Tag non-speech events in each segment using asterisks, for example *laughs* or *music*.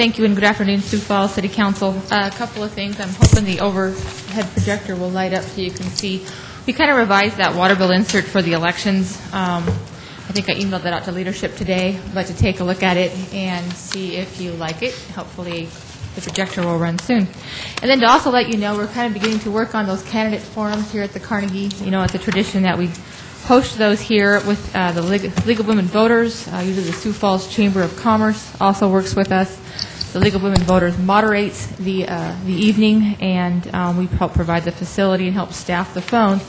Thank you, and good afternoon, Sioux Falls City Council. Uh, A couple of things. I'm hoping the overhead projector will light up so you can see. We kind of revised that water bill insert for the elections. Um, I think I emailed that out to leadership today, but to take a look at it and see if you like it. Hopefully, the projector will run soon. And then to also let you know, we're kind of beginning to work on those candidate forums here at the Carnegie. You know, it's a tradition that we host those here with uh, the League of Women Voters. Uh, Usually the Sioux Falls Chamber of Commerce also works with us. The League of Women Voters moderates the uh, the evening, and um, we help provide the facility and help staff the phone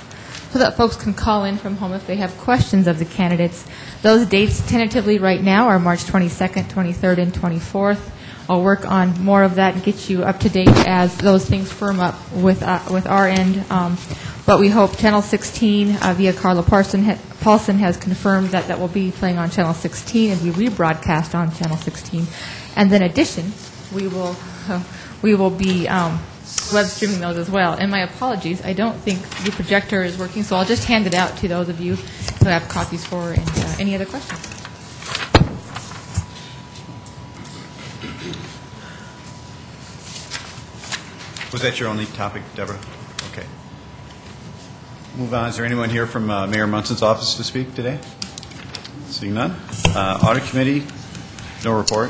so that folks can call in from home if they have questions of the candidates. Those dates tentatively right now are March 22nd, 23rd, and 24th. I'll work on more of that and get you up to date as those things firm up with, uh, with our end. Um, But we hope Channel 16 uh, via Carla Parson, ha- Paulson has confirmed that that will be playing on Channel 16 and be rebroadcast on Channel 16. And then addition, we will, *laughs* we will be um, web streaming those as well. And my apologies, I don't think the projector is working, so I'll just hand it out to those of you who have copies for, and uh, any other questions? Was that your only topic, Deborah? Okay. Move on. Is there anyone here from uh, Mayor Munson's office to speak today? Seeing none. Uh, Audit Committee, no report.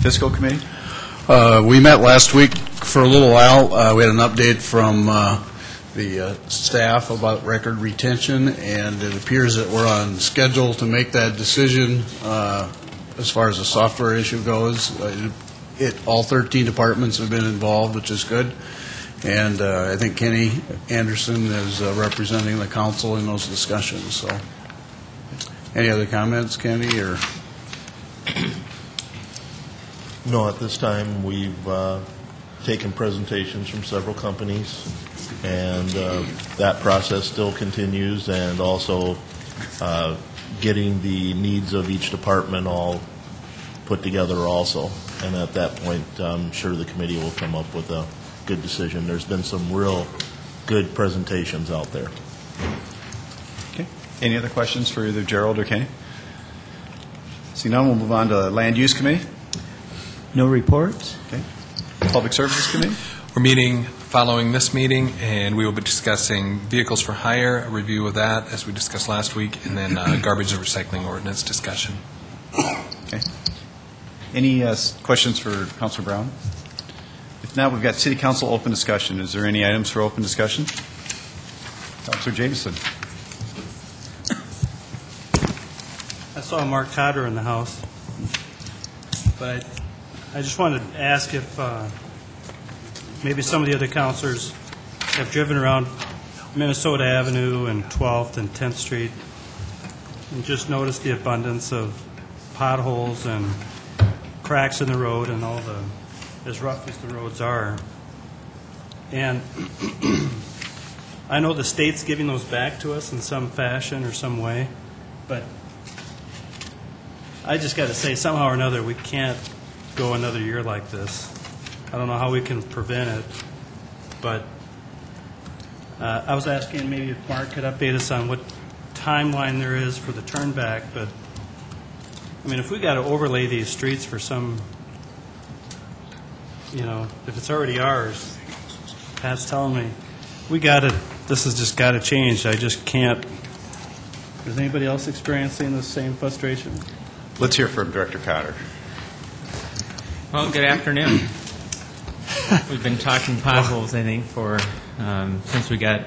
Fiscal Committee? Uh, We met last week for a little while. Uh, We had an update from uh, the uh, staff about record retention, and it appears that we're on schedule to make that decision uh, as far as the software issue goes. Uh, It, all 13 departments have been involved, which is good, and uh, I think Kenny Anderson is uh, representing the council in those discussions, so. Any other comments, Kenny, or? *clears throat* No, at this time, we've uh, taken presentations from several companies, and uh, that process still continues, and also uh, getting the needs of each department all put together also. And at that point, I'm sure the committee will come up with a good decision. There's been some real good presentations out there. Okay. Any other questions for either Gerald or Kenny? Seeing none, we'll move on to Land Use Committee. No reports? Okay. Public Services Committee? We're meeting following this meeting, and we will be discussing vehicles for hire, a review of that, as we discussed last week, and then uh, *clears throat* garbage and recycling ordinance discussion. Okay. Any uh, questions for Councilor Brown? If not, we've got City Council open discussion. Is there any items for open discussion? Councilor Jamison? I saw Mark Cotter in the house, but I just wanted to ask if uh, maybe some of the other counselors have driven around Minnesota Avenue and 12th and 10th Street and just noticed the abundance of potholes and cracks in the road and all the, as rough as the roads are. And *clears throat* I know the state's giving those back to us in some fashion or some way, but I just got to say, somehow or another, we can't go another year like this. I don't know how we can prevent it, but uh, I was asking maybe if Mark could update us on what timeline there is for the turn back, but, I mean, if we got to overlay these streets for some, you know, if it's already ours, Pat's telling me, we got to, this has just got to change. I just can't. Is anybody else experiencing the same frustration? Let's hear from Director Cotter. Well, good afternoon. We've been talking potholes, I think, for, um, since we got,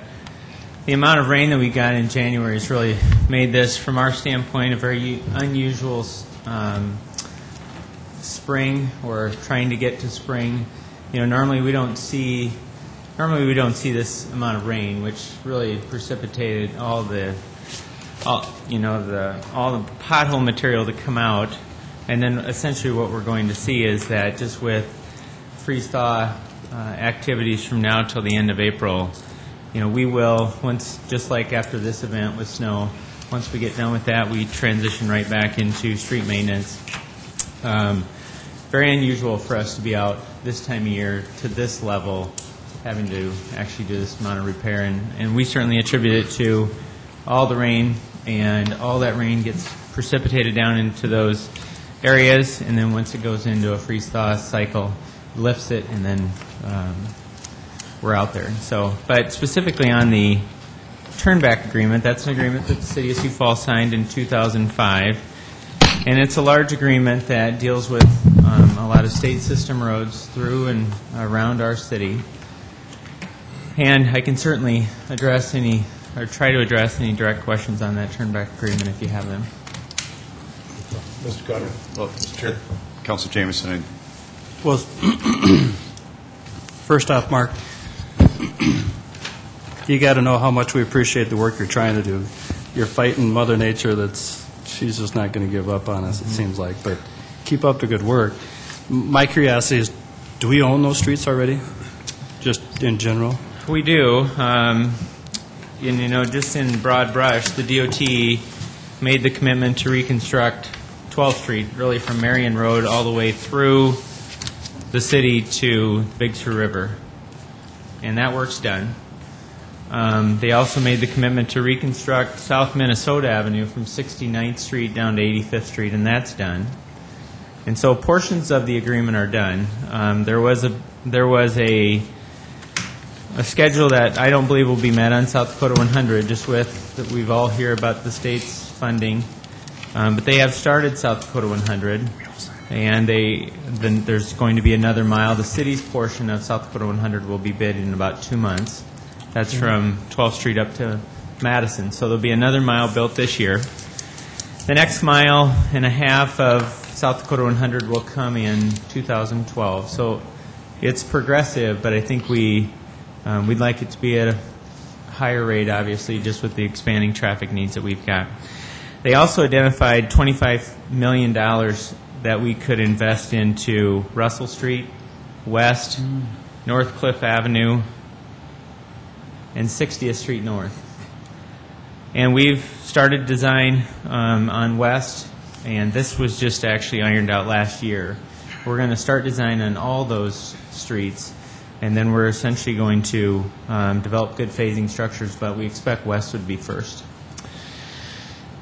the amount of rain that we got in January has really made this, from our standpoint, a very unusual um, spring, or trying to get to spring. You know, normally we don't see, normally we don't see this amount of rain, which really precipitated all the all, you know, the, all the pothole material to come out. And then essentially what we're going to see is that just with freeze thaw uh, activities from now till the end of April, you know, we will, once, just like after this event with snow, once we get done with that, we transition right back into street maintenance. Um, very unusual for us to be out this time of year to this level, having to actually do this amount of repair. And, and we certainly attribute it to all the rain, and all that rain gets precipitated down into those areas, and then once it goes into a freeze-thaw cycle, lifts it, and then um, we're out there. So, but specifically on the turnback agreement, that's an agreement that the city of Sioux Falls signed in 2005. And it's a large agreement that deals with um, a lot of state system roads through and around our city. And I can certainly address any, or try to address any direct questions on that turnback agreement if you have them. Mr. Cotter. Well, Mr. Chair. Counsel Jamison, Well, *clears throat* first off, Mark, *clears throat* you got to know how much we appreciate the work you're trying to do. You're fighting Mother Nature that's, she's just not going to give up on us, it seems like, but keep up the good work. My curiosity is, do we own those streets already? Just in general? We do. Um, and, you know, just in broad brush, the DOT made the commitment to reconstruct 12th Street, really from Marion Road all the way through the city to Big Sioux River. And that work's done. Um, they also made the commitment to reconstruct South Minnesota Avenue from 69th Street down to 85th Street, and that's done. And so portions of the agreement are done. Um, there was a there was a a schedule that I don't believe will be met on South Dakota 100, just with, that we've all hear about the state's funding. Um, But they have started South Dakota 100, and they, then there's going to be another mile. The city's portion of South Dakota 100 will be bid in about two months. That's from 12th Street up to Madison. So there'll be another mile built this year. The next mile and a half of South Dakota 100 will come in 2012. So it's progressive, but I think we, um, we'd like it to be at a higher rate, obviously, just with the expanding traffic needs that we've got. They also identified $25 million that we could invest into Russell Street, West, North Cliff Avenue, and 60th Street North. And we've started design um, on West, and this was just actually ironed out last year. We're going to start design on all those streets, and then we're essentially going to um, develop good phasing structures, but we expect West would be first.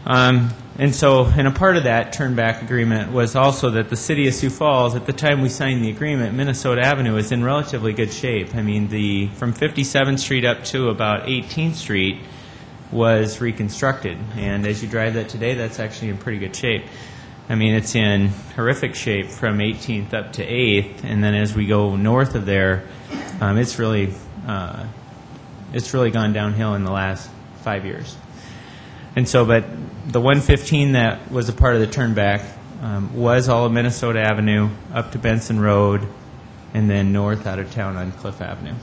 Um, and so, and a part of that turnback agreement was also that the city of Sioux Falls, at the time we signed the agreement, Minnesota Avenue is in relatively good shape. I mean, the from 57th Street up to about 18th Street was reconstructed, and as you drive that today, that's actually in pretty good shape. I mean, it's in horrific shape from 18th up to 8th, and then as we go north of there, um, it's really uh, it's really gone downhill in the last five years. And so, but the 115 that was a part of the turnback um, was all of Minnesota Avenue up to Benson Road, and then north out of town on Cliff Avenue.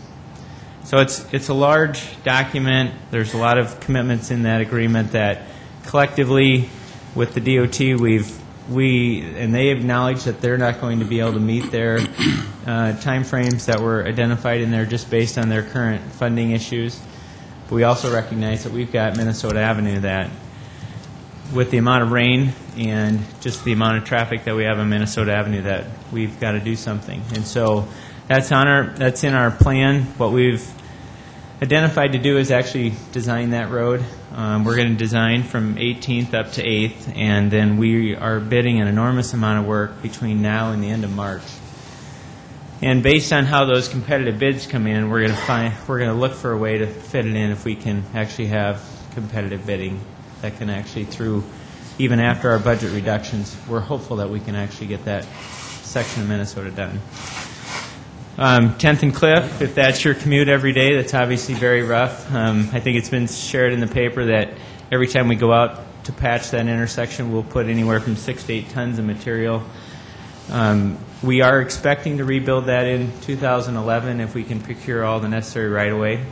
So it's it's a large document. There's a lot of commitments in that agreement that collectively, with the DOT, we've we and they acknowledge that they're not going to be able to meet their uh, timeframes that were identified in there just based on their current funding issues. But we also recognize that we've got Minnesota Avenue that, with the amount of rain and just the amount of traffic that we have on Minnesota Avenue, that we've got to do something. And so that's on our that's in our plan. What we've identified to do is actually design that road. Um, we're going to design from 18th up to 8th, and then we are bidding an enormous amount of work between now and the end of March. And based on how those competitive bids come in, we're going to find we're going to look for a way to fit it in if we can actually have competitive bidding that can actually through even after our budget reductions, we're hopeful that we can actually get that section of Minnesota done. Um, 10th and Cliff, if that's your commute every day, that's obviously very rough. Um, I think it's been shared in the paper that every time we go out to patch that intersection, we'll put anywhere from six to eight tons of material. Um, we are expecting to rebuild that in 2011 if we can procure all the necessary right-of-way.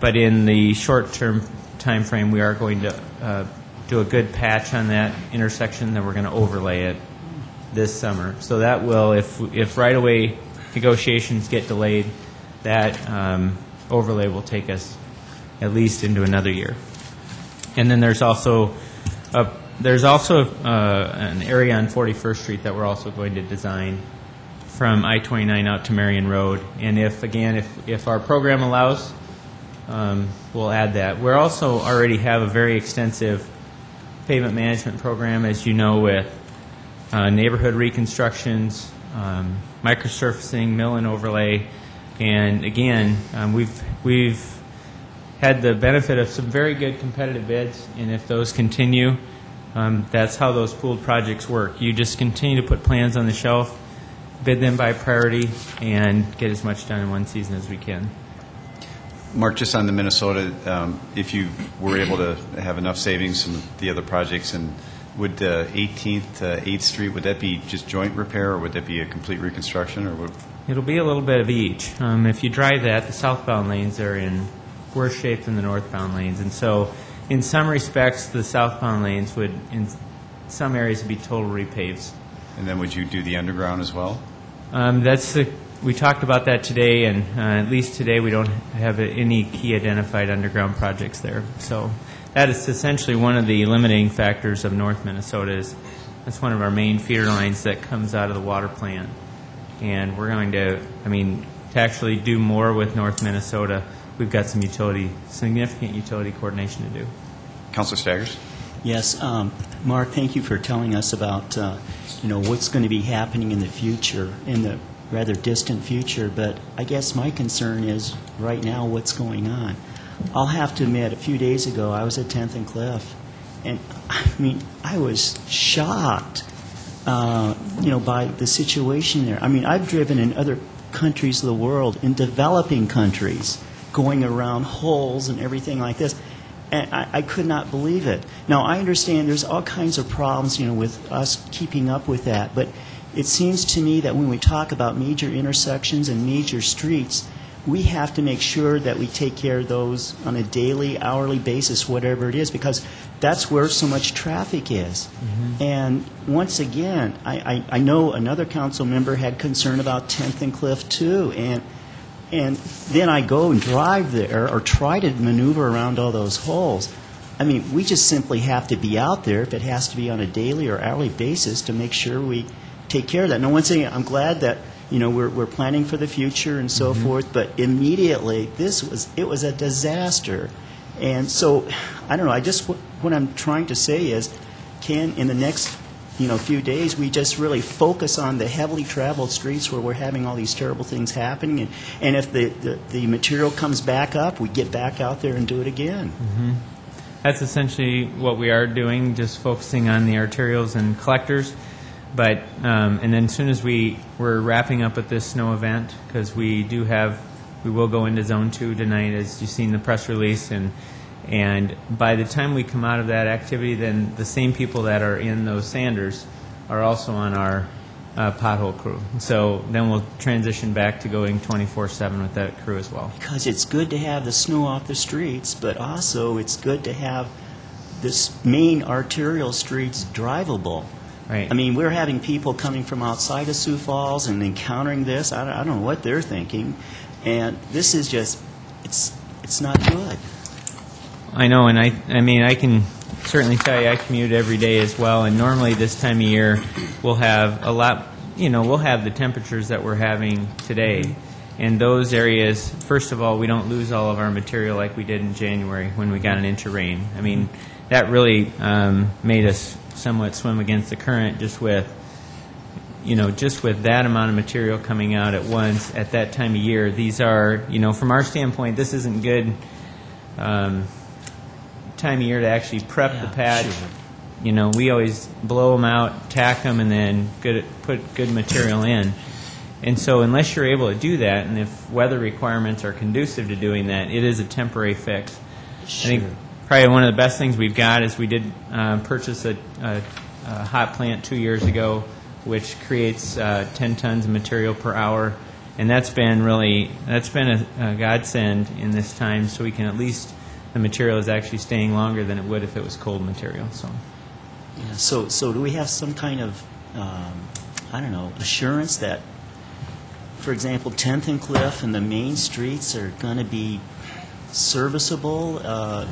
But in the short-term time frame, we are going to uh, do a good patch on that intersection, then we're going to overlay it this summer. So that will, if, if right-of-way negotiations get delayed, that um, overlay will take us at least into another year. And then there's also a, there's also uh, an area on 41st Street that we're also going to design from I-29 out to Marion Road. And if, again, if, if our program allows, um, we'll add that. We also already have a very extensive pavement management program, as you know, with uh, neighborhood reconstructions, um, microsurfacing, mill and overlay, and again, um, we've we've had the benefit of some very good competitive bids, and if those continue, um, that's how those pooled projects work. You just continue to put plans on the shelf, bid them by priority, and get as much done in one season as we can. Mark, just on the Minnesota, um, if you were able to have enough savings from the other projects, and would the 18th, uh, 8th Street, would that be just joint repair, or would that be a complete reconstruction, or would, It'll be a little bit of each. Um, if you drive that, the southbound lanes are in worse shape than the northbound lanes, and so in some respects, the southbound lanes would, in some areas, be total repaves. and then would you do the underground as well? Um, that's the, we talked about that today, and uh, at least today we don't have any key identified underground projects there. So that is essentially one of the limiting factors of North Minnesota. Is that's one of our main feeder lines that comes out of the water plant, and we're going to, I mean, to actually do more with North Minnesota, we've got some utility, significant utility coordination to do. Counselor Staggers? Yes, um, Mark, thank you for telling us about, uh, you know, what's going to be happening in the future, in the rather distant future, but I guess my concern is right now what's going on. I'll have to admit, a few days ago, I was at 10th and Cliff, and I mean, I was shocked, uh, you know, by the situation there. I mean, I've driven in other countries of the world, in developing countries, going around holes and everything like this, and I, I could not believe it. Now, I understand there's all kinds of problems, you know, with us keeping up with that, but it seems to me that when we talk about major intersections and major streets, we have to make sure that we take care of those on a daily, hourly basis, whatever it is, because that's where so much traffic is. Mm-hmm. And once again, I, I, I know another council member had concern about 10th and Cliff too, and and then I go and drive there or try to maneuver around all those holes. I mean, we just simply have to be out there if it has to be on a daily or hourly basis to make sure we take care of that. Now, once again, I'm glad that you know we're, we're planning for the future and so mm-hmm. forth, but immediately this was it was a disaster, and so I don't know. I just what I'm trying to say is, can in the next you know few days we just really focus on the heavily traveled streets where we're having all these terrible things happening, and, and if the, the the material comes back up, we get back out there and do it again. Mm-hmm. That's essentially what we are doing, just focusing on the arterials and collectors. But, um, and then as soon as we, we're wrapping up with this snow event, because we do have, we will go into Zone 2 tonight, as you've seen the press release, and, and by the time we come out of that activity, then the same people that are in those Sanders are also on our uh, pothole crew. So then we'll transition back to going 24/7 with that crew as well. because it's good to have the snow off the streets, but also it's good to have this main arterial streets drivable. Right. I mean, we're having people coming from outside of Sioux Falls and encountering this. I don't, I don't know what they're thinking, and this is just it's it's not good. I know, and I, I mean, I can certainly tell you, I commute every day as well, and normally this time of year, we'll have a lot, you know, we'll have the temperatures that we're having today. Mm-hmm. And those areas, first of all, we don't lose all of our material like we did in January when we got an inch of rain. I mean, that really um, made us somewhat swim against the current just with, you know, just with that amount of material coming out at once at that time of year. These are, you know, from our standpoint, this isn't good um, time of year to actually prep the Yeah, patch. sure. You know, we always blow them out, tack them, and then good, put good material in. And so unless you're able to do that, and if weather requirements are conducive to doing that, it is a temporary fix. I think Sure. Probably one of the best things we've got is we did uh, purchase a, a, a hot plant two years ago, which creates uh, 10 tons of material per hour, and that's been really that's been a, a godsend in this time. So we can at least the material is actually staying longer than it would if it was cold material. So Yeah, so so do we have some kind of um, I don't know assurance that, for example, 10th and Cliff and the main streets are going to be serviceable? Uh,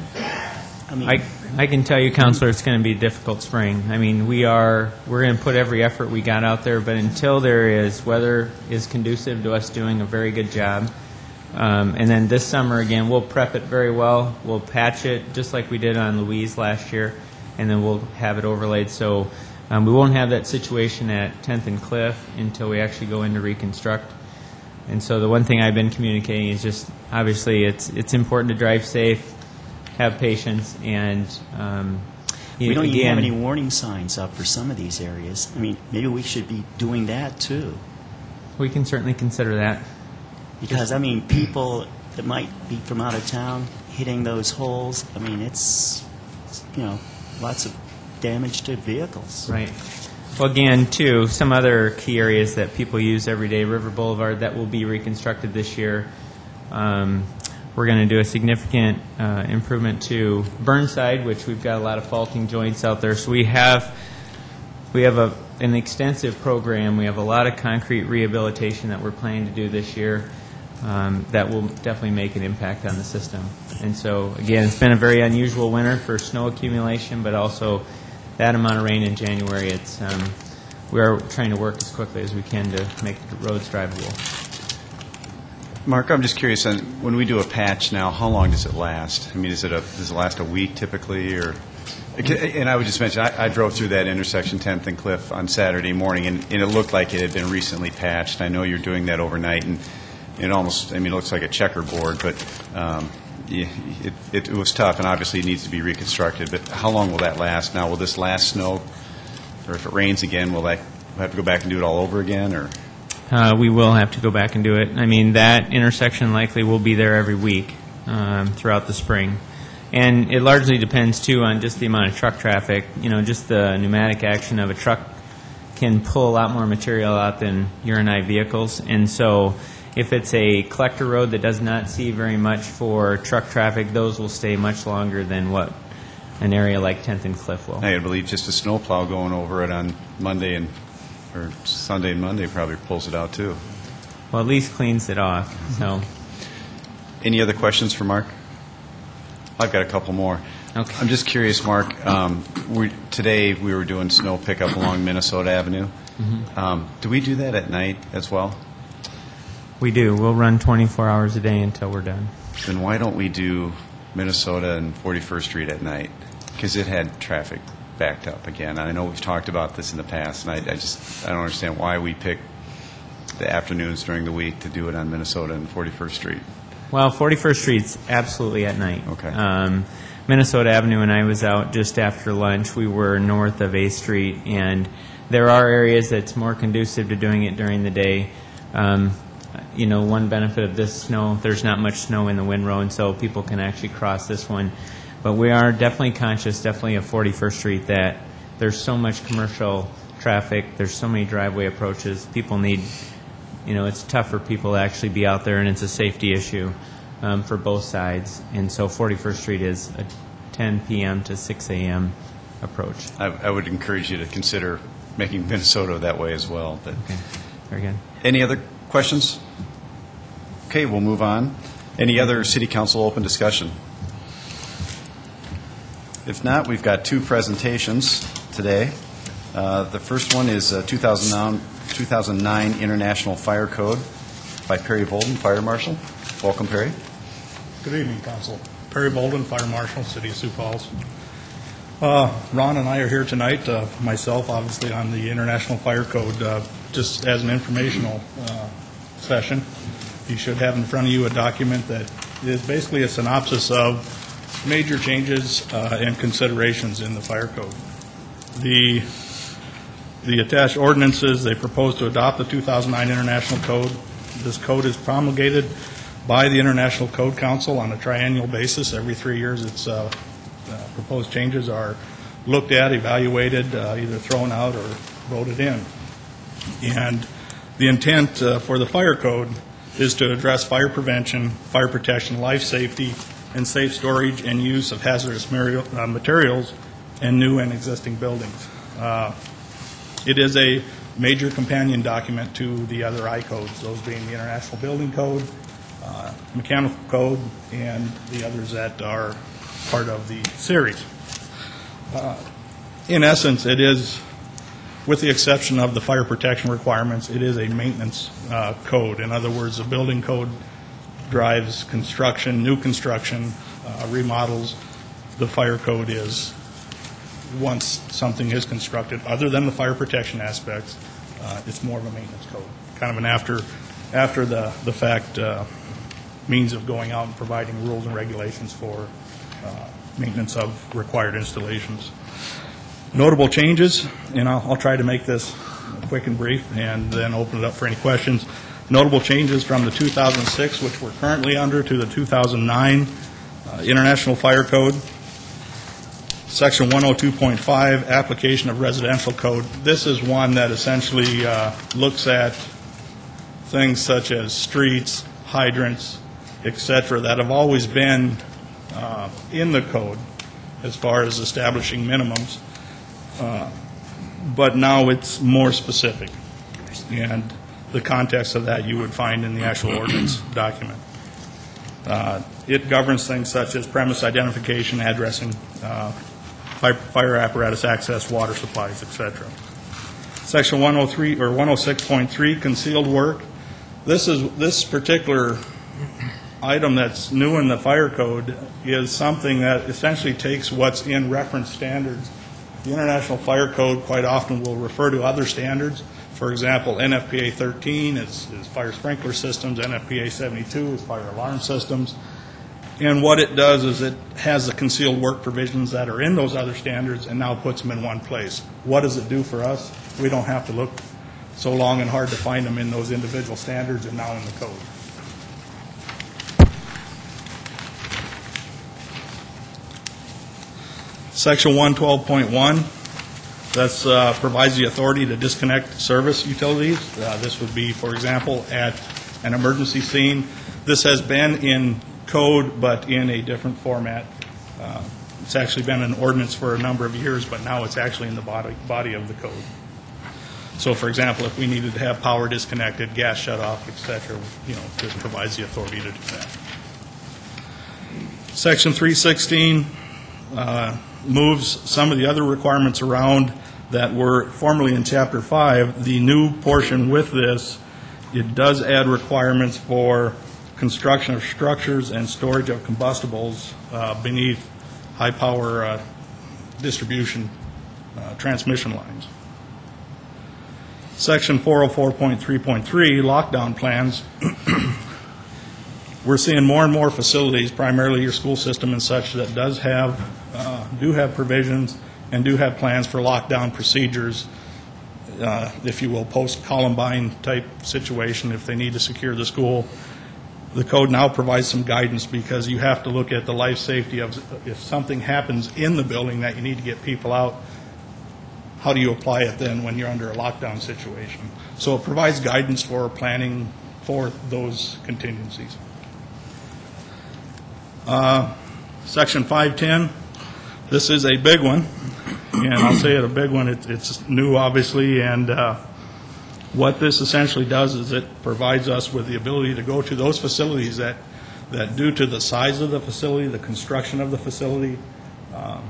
I mean, I, I can tell you, counselor, it's going to be a difficult spring. I mean, we are we're going to put every effort we got out there, but until there is weather is conducive to us doing a very good job, um, and then this summer again, we'll prep it very well. We'll patch it just like we did on Louise last year, and then we'll have it overlaid. So Um, We won't have that situation at 10th and Cliff until we actually go in to reconstruct. And so the one thing I've been communicating is just, obviously, it's, it's important to drive safe, have patience, and, um, We don't even have any warning signs up for some of these areas. I mean, maybe we should be doing that too. We can certainly consider that. Because, I mean, people that might be from out of town hitting those holes, I mean, it's, you know, lots of damage to vehicles. Right. Well, again, too, some other key areas that people use every day, River Boulevard, that will be reconstructed this year. Um, We're going to do a significant uh, improvement to Burnside, which we've got a lot of faulting joints out there. So we have, we have a, an extensive program. We have a lot of concrete rehabilitation that we're planning to do this year um, that will definitely make an impact on the system. And so, again, it's been a very unusual winter for snow accumulation, but also that amount of rain in January. It's, um, we are trying to work as quickly as we can to make the roads drivable. Mark, I'm just curious, on when we do a patch now, how long does it last? I mean, is it a, does it last a week typically, or? And I would just mention, I, I drove through that intersection, 10th and Cliff, on Saturday morning, and, and it looked like it had been recently patched. I know you're doing that overnight, and it almost, I mean, it looks like a checkerboard, but um, it, it, it was tough, and obviously it needs to be reconstructed. But how long will that last? Now, will this last snow, or if it rains again, will that have to go back and do it all over again, or? Uh, we will have to go back and do it. I mean, that intersection likely will be there every week um, throughout the spring. And it largely depends, too, on just the amount of truck traffic. You know, just the pneumatic action of a truck can pull a lot more material out than your and I vehicles. And so if it's a collector road that does not see very much for truck traffic, those will stay much longer than what an area like 10th and Cliff will. I believe just a snowplow going over it on Monday and, or Sunday and Monday probably pulls it out too. Well, at least cleans it off, so. Any other questions for Mark? I've got a couple more. Okay. I'm just curious, Mark, um, we, today we were doing snow pickup along Minnesota Avenue. Um, Do we do that at night as well? We do. We'll run 24 hours a day until we're done. Then why don't we do Minnesota and 41st Street at night? Because it had traffic backed up again. I know we've talked about this in the past, and I, I just, I don't understand why we pick the afternoons during the week to do it on Minnesota and 41st Street. Well, 41st Street's absolutely at night. Okay. Um, Minnesota Avenue, when I was out just after lunch, we were north of A Street, and there are areas that's more conducive to doing it during the day. Um, you know, one benefit of this snow, there's not much snow in the windrow, and so people can actually cross this one. But we are definitely conscious, definitely of 41st Street, that there's so much commercial traffic, there's so many driveway approaches, people need you know, it's tough for people to actually be out there, and it's a safety issue um, for both sides. And so 41st Street is a 10 p.m. to 6 a.m. approach. I, I would encourage you to consider making Minnesota that way as well. But Okay, very good. Any other questions? Okay, we'll move on. Any other city council open discussion? If not, we've got two presentations today. Uh, The first one is uh, 2009 2009 International Fire Code by Perry Bolden, Fire Marshal. Welcome, Perry. Good evening, Council. Perry Bolden, Fire Marshal, City of Sioux Falls. Uh, Ron and I are here tonight, uh, myself, obviously, on the International Fire Code, uh, just as an informational uh, session. You should have in front of you a document that is basically a synopsis of major changes uh, and considerations in the fire code. The the attached ordinances, they propose to adopt the 2009 International Code. This code is promulgated by the International Code Council on a triennial basis. Every three years, its uh, uh, proposed changes are looked at, evaluated, uh, either thrown out or voted in. And the intent uh, for the fire code is to address fire prevention, fire protection, life safety, and safe storage and use of hazardous uh, materials in new and existing buildings. Uh, it is a major companion document to the other I codes, those being the International Building Code, uh, Mechanical Code, and the others that are part of the series. Uh, In essence, it is, with the exception of the fire protection requirements, it is a maintenance uh, code. In other words, the building code drives construction, new construction, uh, remodels. The fire code is once something is constructed, other than the fire protection aspects, uh, it's more of a maintenance code, kind of an after, after the, the fact uh, means of going out and providing rules and regulations for uh, maintenance of required installations. Notable changes, and I'll, I'll try to make this quick and brief, and then open it up for any questions. Notable changes from the 2006, which we're currently under, to the 2009 uh, International Fire Code. Section 102.5, application of residential code. This is one that essentially uh, looks at things such as streets, hydrants, etc., that have always been uh, in the code as far as establishing minimums, Uh, but now it's more specific. And the context of that you would find in the actual ordinance *clears throat* document. Uh, It governs things such as premise identification, addressing, uh, fi- fire apparatus access, water supplies, et cetera. Section 103, or 106.3, concealed work. This is, this particular item that's new in the fire code is something that essentially takes what's in reference standards. The International Fire Code quite often will refer to other standards. For example, NFPA 13 is, is fire sprinkler systems, NFPA 72 is fire alarm systems. And what it does is it has the concealed work provisions that are in those other standards and now puts them in one place. What does it do for us? We don't have to look so long and hard to find them in those individual standards and now in the code. Section 112.1, that's, uh, provides the authority to disconnect service utilities. Uh, This would be, for example, at an emergency scene. This has been in code, but in a different format. Uh, It's actually been an ordinance for a number of years, but now it's actually in the body, body of the code. So, for example, if we needed to have power disconnected, gas shut off, et cetera, you know, this provides the authority to do that. Section 316 uh, moves some of the other requirements around that were formerly in Chapter 5. The new portion with this, it does add requirements for construction of structures and storage of combustibles uh, beneath high-power uh, distribution uh, transmission lines. Section 404.3.3, lockdown plans. *clears throat* We're seeing more and more facilities, primarily your school system and such, that does have, uh, do have provisions and do have plans for lockdown procedures, uh, if you will, post-Columbine type situation, if they need to secure the school. The code now provides some guidance because you have to look at the life safety of, if something happens in the building that you need to get people out, how do you apply it then when you're under a lockdown situation? So it provides guidance for planning for those contingencies. Uh, Section 510, this is a big one, and I'll say it a big one, It's- it's new, obviously, and uh, what this essentially does is it provides us with the ability to go to those facilities that, that due to the size of the facility, the construction of the facility, um,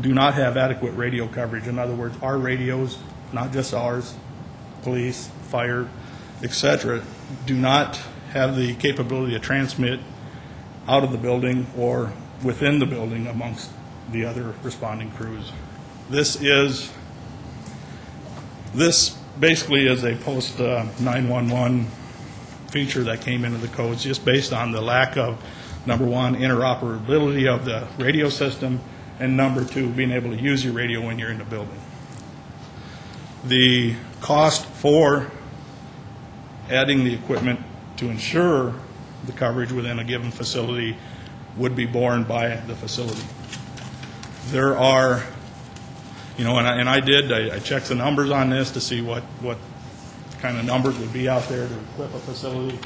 do not have adequate radio coverage. In other words, our radios, not just ours, police, fire, etc., do not have the capability to transmit out of the building or within the building amongst the other responding crews. This is, this basically is a post-911 uh, feature that came into the codes just based on the lack of, number one, interoperability of the radio system, and number two, being able to use your radio when you're in the building. The cost for adding the equipment to ensure the coverage within a given facility would be borne by the facility. There are, you know, and I, and I did, I I checked the numbers on this to see what, what kind of numbers would be out there to equip a facility,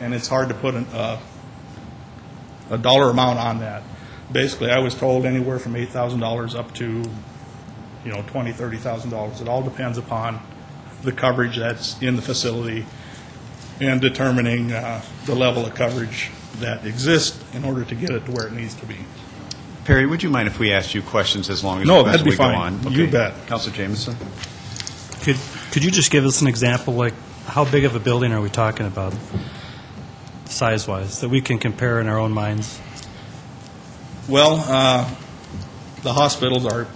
and it's hard to put an, uh, a dollar amount on that. Basically, I was told anywhere from eight thousand dollars up to, you know, twenty, thirty thousand dollars. It all depends upon the coverage that's in the facility and determining uh, the level of coverage that exists in order to get it to where it needs to be. Perry, would you mind if we asked you questions as long as No, as that'd be we go fine. on? You bet. Counselor Jamison? Could, could you just give us an example, like, how big of a building are we talking about, size-wise, that we can compare in our own minds? Well, uh, the hospitals are a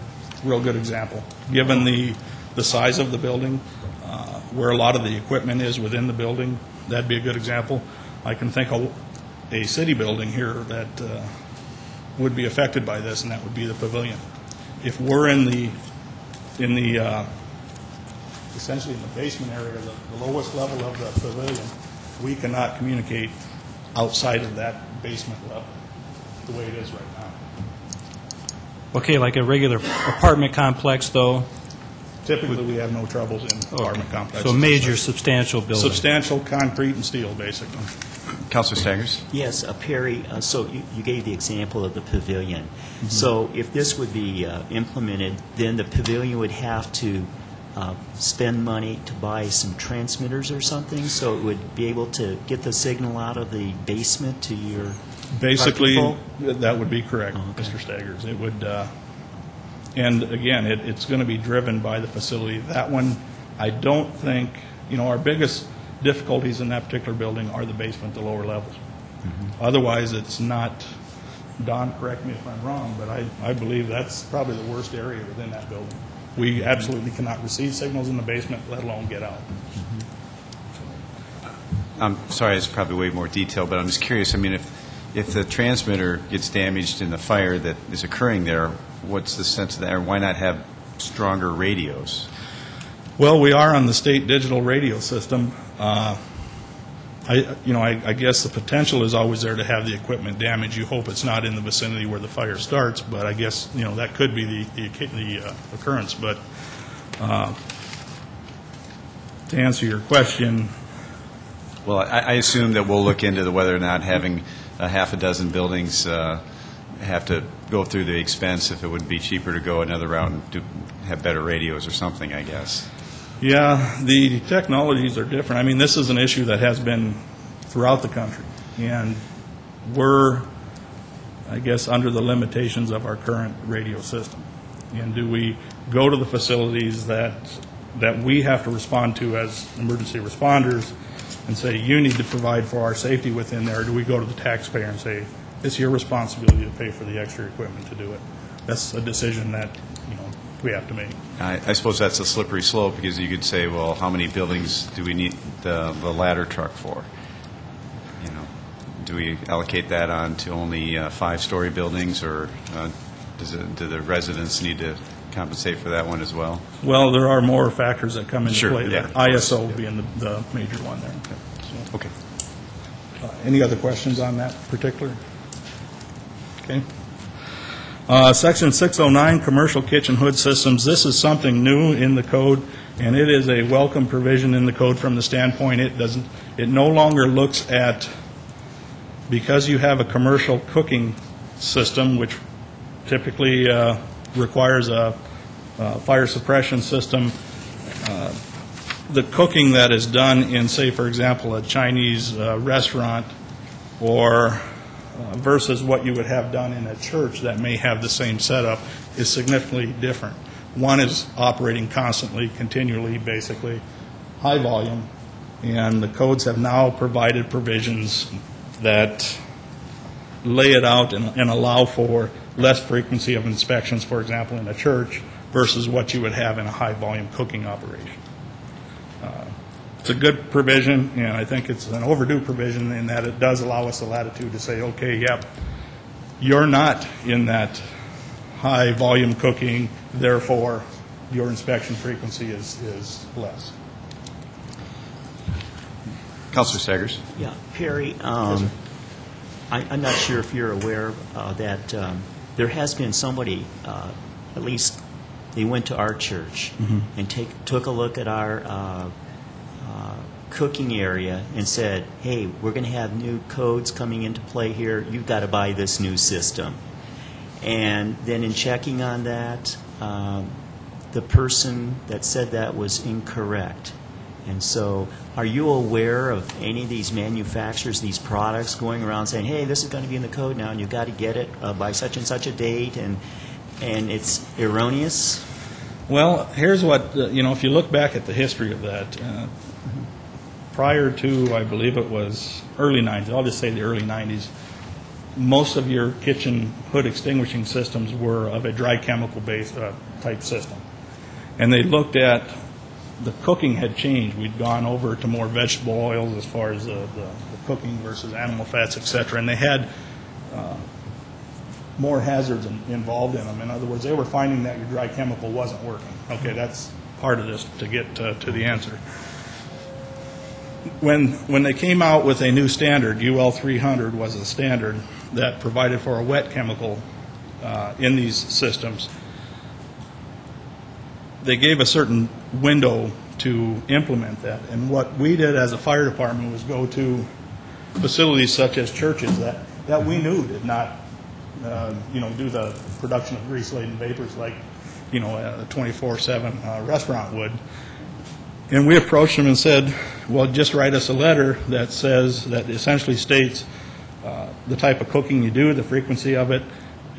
real good example. Given the, the size of the building, uh, where a lot of the equipment is within the building, that'd be a good example. I can think of a city building here that uh, would be affected by this, and that would be the pavilion. If we're in the, in the, uh, essentially in the basement area, the the lowest level of the pavilion, we cannot communicate outside of that basement level, the way it is right now. Okay, like a regular apartment complex, though? Typically, we have no troubles in apartment complexes. So major substantial building? Substantial concrete and steel, basically. Councilor Staggers? Yes, uh, Perry, uh, so you you gave the example of the pavilion. So if this would be uh, implemented, then the pavilion would have to uh, spend money to buy some transmitters or something, so it would be able to get the signal out of the basement to your Basically, that would be correct, Oh, okay. Mr. Staggers. It would, uh, and again, it, it's going to be driven by the facility. That one, I don't think, you know, our biggest difficulties in that particular building are the basement, the lower levels. Mm-hmm. Otherwise, it's not, Don, correct me if I'm wrong, but I, I believe that's probably the worst area within that building. We absolutely cannot receive signals in the basement, let alone get out. I'm sorry, it's probably way more detailed, but I'm just curious, I mean, if, if the transmitter gets damaged in the fire that is occurring there, what's the sense of that, or why not have stronger radios? Well, we are on the state digital radio system. Uh, I, you know, I, I guess the potential is always there to have the equipment damaged. You hope it's not in the vicinity where the fire starts, but I guess, you know, that could be the, the the uh, occurrence. But uh, to answer your question, Well, I, I assume that we'll look into the whether or not having a half a dozen buildings uh, have to go through the expense, if it would be cheaper to go another route and do, have better radios or something, I guess. Yeah, the technologies are different. I mean, this is an issue that has been throughout the country, and we're, I guess, under the limitations of our current radio system. And do we go to the facilities that, that we have to respond to as emergency responders and say, you need to provide for our safety within there? Or do we go to the taxpayer and say, it's your responsibility to pay for the extra equipment to do it? That's a decision that, you know, we have to make. I, I suppose that's a slippery slope, because you could say, well, how many buildings do we need the, the ladder truck for? You know, do we allocate that on to only uh, five-story buildings, or uh, does it, do the residents need to compensate for that one as well? Well, there are more factors that come into Sure, play. yeah. there. ISO being the, the major one there. So, Okay. uh, Any other questions on that particular? Okay. Uh, Section 609, Commercial Kitchen Hood Systems, this is something new in the code, and it is a welcome provision in the code from the standpoint, it doesn't, it no longer looks at, because you have a commercial cooking system, which typically uh, requires a uh, fire suppression system, uh, the cooking that is done in, say, for example, a Chinese uh, restaurant, or uh, versus what you would have done in a church that may have the same setup, is significantly different. One is operating constantly, continually, basically, high volume, and the codes have now provided provisions that lay it out and, and allow for less frequency of inspections, for example, in a church, versus what you would have in a high-volume cooking operation. Uh, It's a good provision, and I think it's an overdue provision in that it does allow us the latitude to say, okay, yep, you're not in that high-volume cooking, therefore, your inspection frequency is, is less. Councilor Staggers? Yeah, Perry, um, I- I'm not sure if you're aware uh, that um, there has been somebody, uh, at least they went to our church and take, took a look at our uh, uh, cooking area and said, hey, we're going to have new codes coming into play here, you've got to buy this new system. And then in checking on that, um, the person that said that was incorrect. And so, are you aware of any of these manufacturers, these products going around saying, hey, this is going to be in the code now, and you've got to get it uh, by such and such a date, and, and it's erroneous? Well, here's what, uh, you know, if you look back at the history of that, uh, prior to, I believe it was early 90s, I'll just say the early 90s, most of your kitchen hood extinguishing systems were of a dry chemical-based uh, type system. And they looked at, the cooking had changed. We'd gone over to more vegetable oils as far as the the the cooking versus animal fats, et cetera. And they had uh, more hazards in- involved in them. In other words, they were finding that your dry chemical wasn't working. Okay, that's part of this to get to the answer. When, when they came out with a new standard, UL 300 was a standard that provided for a wet chemical uh, in these systems. They gave a certain window to implement that. And what we did as a fire department was go to facilities such as churches that, that we knew did not, uh, you know, do the production of grease-laden vapors like, you know, a 24/7 uh, restaurant would. And we approached them and said, well, just write us a letter that says, that essentially states uh, the type of cooking you do, the frequency of it,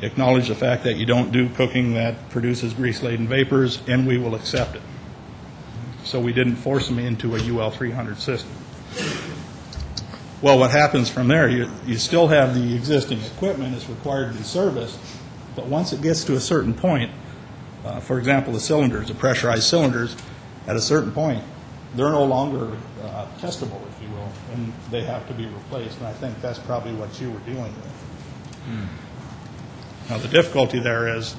acknowledge the fact that you don't do cooking that produces grease-laden vapors, and we will accept it. So we didn't force them into a UL 300 system. Well, what happens from there, you, you still have the existing equipment is required to be serviced, but once it gets to a certain point, uh, for example, the cylinders, the pressurized cylinders, at a certain point, they're no longer uh, testable, if you will, and they have to be replaced, and I think that's probably what you were dealing with. Now, the difficulty there is,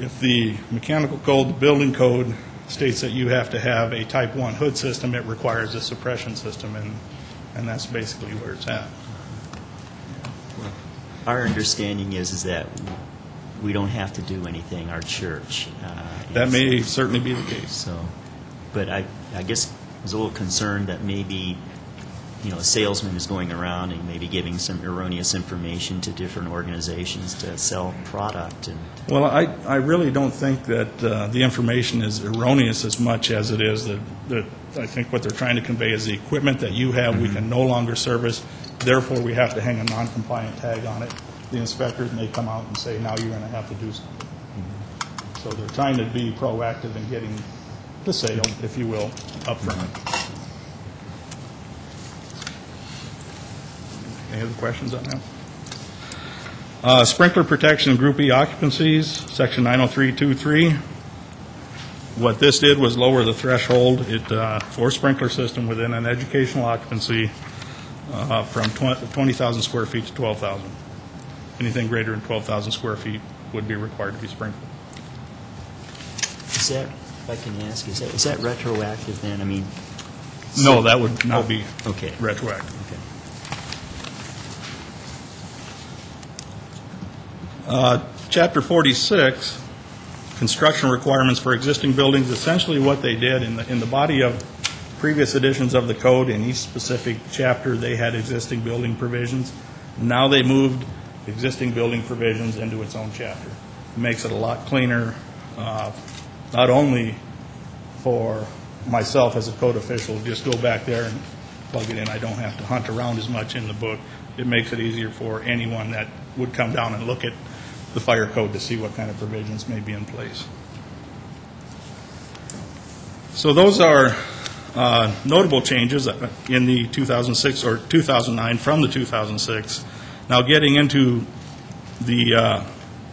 if the mechanical code, the building code states that you have to have a type 1 hood system, it requires a suppression system, and, and that's basically where it's at. Our understanding is, is that we don't have to do anything, our church. uh, That is- may certainly be the case. So, but I, I guess I was a little concerned that maybe, you know, a salesman is going around and maybe giving some erroneous information to different organizations to sell product and, Well, I, I really don't think that uh, the information is erroneous as much as it is that, that I think what they're trying to convey is the equipment that you have, we can no longer service, therefore we have to hang a non-compliant tag on it. The inspectors may come out and say, now you're going to have to do something. So they're trying to be proactive in getting the sale, if you will, upfront. Any other questions on that? Uh, Sprinkler protection, Group E occupancies, Section 90323. What this did was lower the threshold it, uh, for sprinkler system within an educational occupancy uh, from 20,000 square feet to 12,000. Anything greater than 12,000 square feet would be required to be sprinkled. is that, if I can ask, is that, is that retroactive then? I mean. No, that would not be Okay. retroactive. Okay. Uh, Chapter 46, construction requirements for existing buildings, essentially what they did in the, in the body of previous editions of the code, in each specific chapter, they had existing building provisions. Now they moved existing building provisions into its own chapter. It Makes it a lot cleaner, uh, not only for myself as a code official, just go back there and plug it in. I don't have to hunt around as much in the book. It makes it easier for anyone that would come down and look at the fire code to see what kind of provisions may be in place. So those are uh, notable changes in the 2006, or 2009 from the 2006. Now, getting into the uh,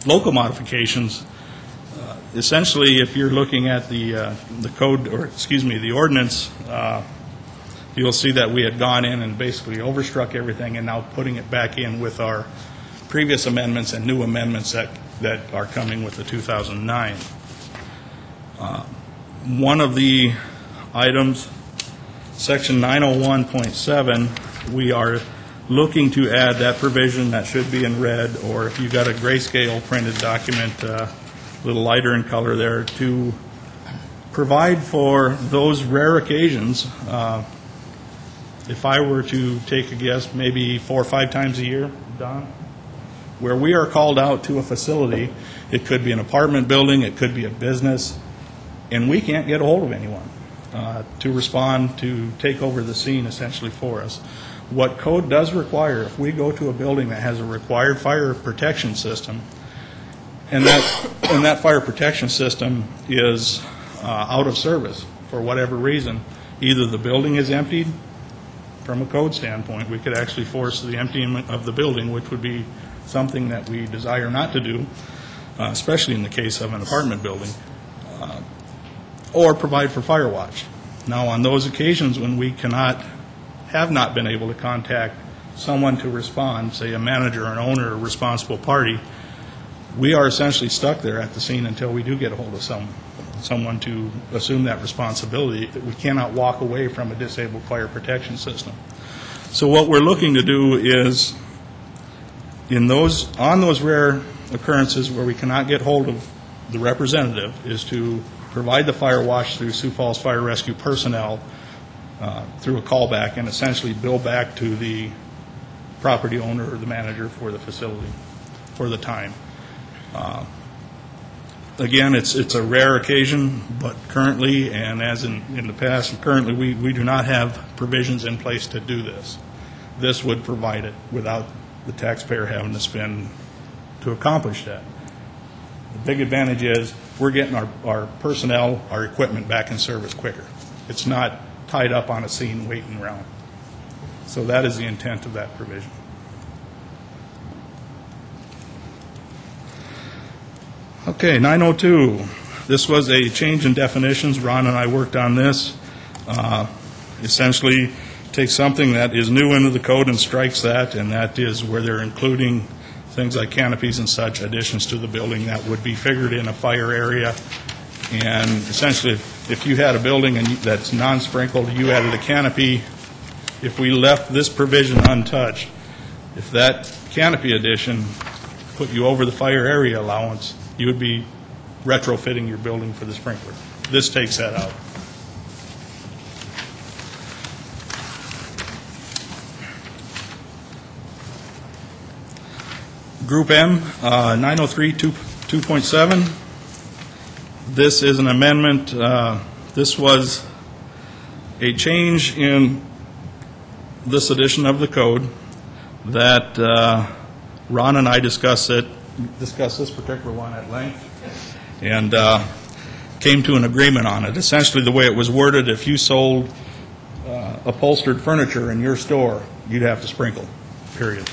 local modifications, uh, essentially, if you're looking at the, uh, the code, or, excuse me, the ordinance, uh, you'll see that we had gone in and basically overstruck everything and now putting it back in with our previous amendments and new amendments that, that are coming with the 2009. Uh, One of the items, Section 901.7, we are looking to add that provision that should be in red, or if you've got a grayscale printed document, uh, a little lighter in color there, to provide for those rare occasions, uh, if I were to take a guess, maybe four or five times a year, Don, where we are called out to a facility, it could be an apartment building, it could be a business, and we can't get a hold of anyone uh, to respond, to take over the scene essentially for us. What code does require, if we go to a building that has a required fire protection system, and that, and that fire protection system is uh, out of service for whatever reason, either the building is emptied, from a code standpoint, we could actually force the emptying of the building, which would be something that we desire not to do, uh, especially in the case of an apartment building, uh, or provide for fire watch. Now, on those occasions when we cannot, have not been able to contact someone to respond, say a manager, an owner, a responsible party, we are essentially stuck there at the scene until we do get a hold of some, someone to assume that responsibility. We cannot walk away from a disabled fire protection system. So what we're looking to do is, in those, on those rare occurrences where we cannot get hold of the representative, is to provide the fire watch through Sioux Falls Fire Rescue personnel uh, through a callback and essentially bill back to the property owner or the manager for the facility, for the time. Uh, Again, it's, it's a rare occasion, but currently, and as in, in the past, currently, we, we do not have provisions in place to do this. This would provide it without the taxpayer having to spend to accomplish that. The big advantage is, we're getting our, our personnel, our equipment back in service quicker. It's not tied up on a scene waiting around. So that is the intent of that provision. Okay, 902. This was a change in definitions. Ron and I worked on this. Uh, Essentially, takes something that is new into the code and strikes that, and that is where they're including things like canopies and such, additions to the building that would be figured in a fire area. And essentially, if if you had a building and you- that's non-sprinkled, you added a canopy, if we left this provision untouched, if that canopy addition put you over the fire area allowance, you would be retrofitting your building for the sprinkler. This takes that out. Group M, uh, 903, 2.7. This is an amendment, uh, this was a change in this edition of the code that uh, Ron and I discussed it, discussed this particular one at length, and uh, came to an agreement on it. Essentially, the way it was worded, if you sold uh, upholstered furniture in your store, you'd have to sprinkle, period.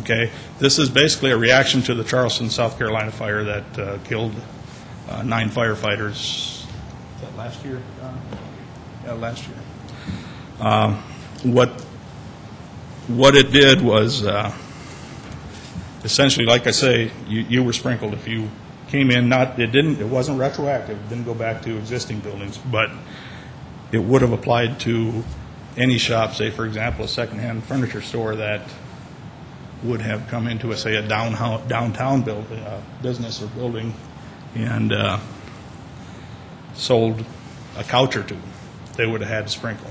Okay? This is basically a reaction to the Charleston, South Carolina fire that uh, killed uh, nine firefighters, that last year? Yeah, last year. Um, What, what it did was, uh, essentially, like I say, you, you were sprinkled if you came in, not, it didn't, it wasn't retroactive, it didn't go back to existing buildings, but it would have applied to any shop, say, for example, a secondhand furniture store that would have come into, a say, a downtown, downtown build, uh, business or building, and uh, sold a couch or two, they would have had to sprinkle.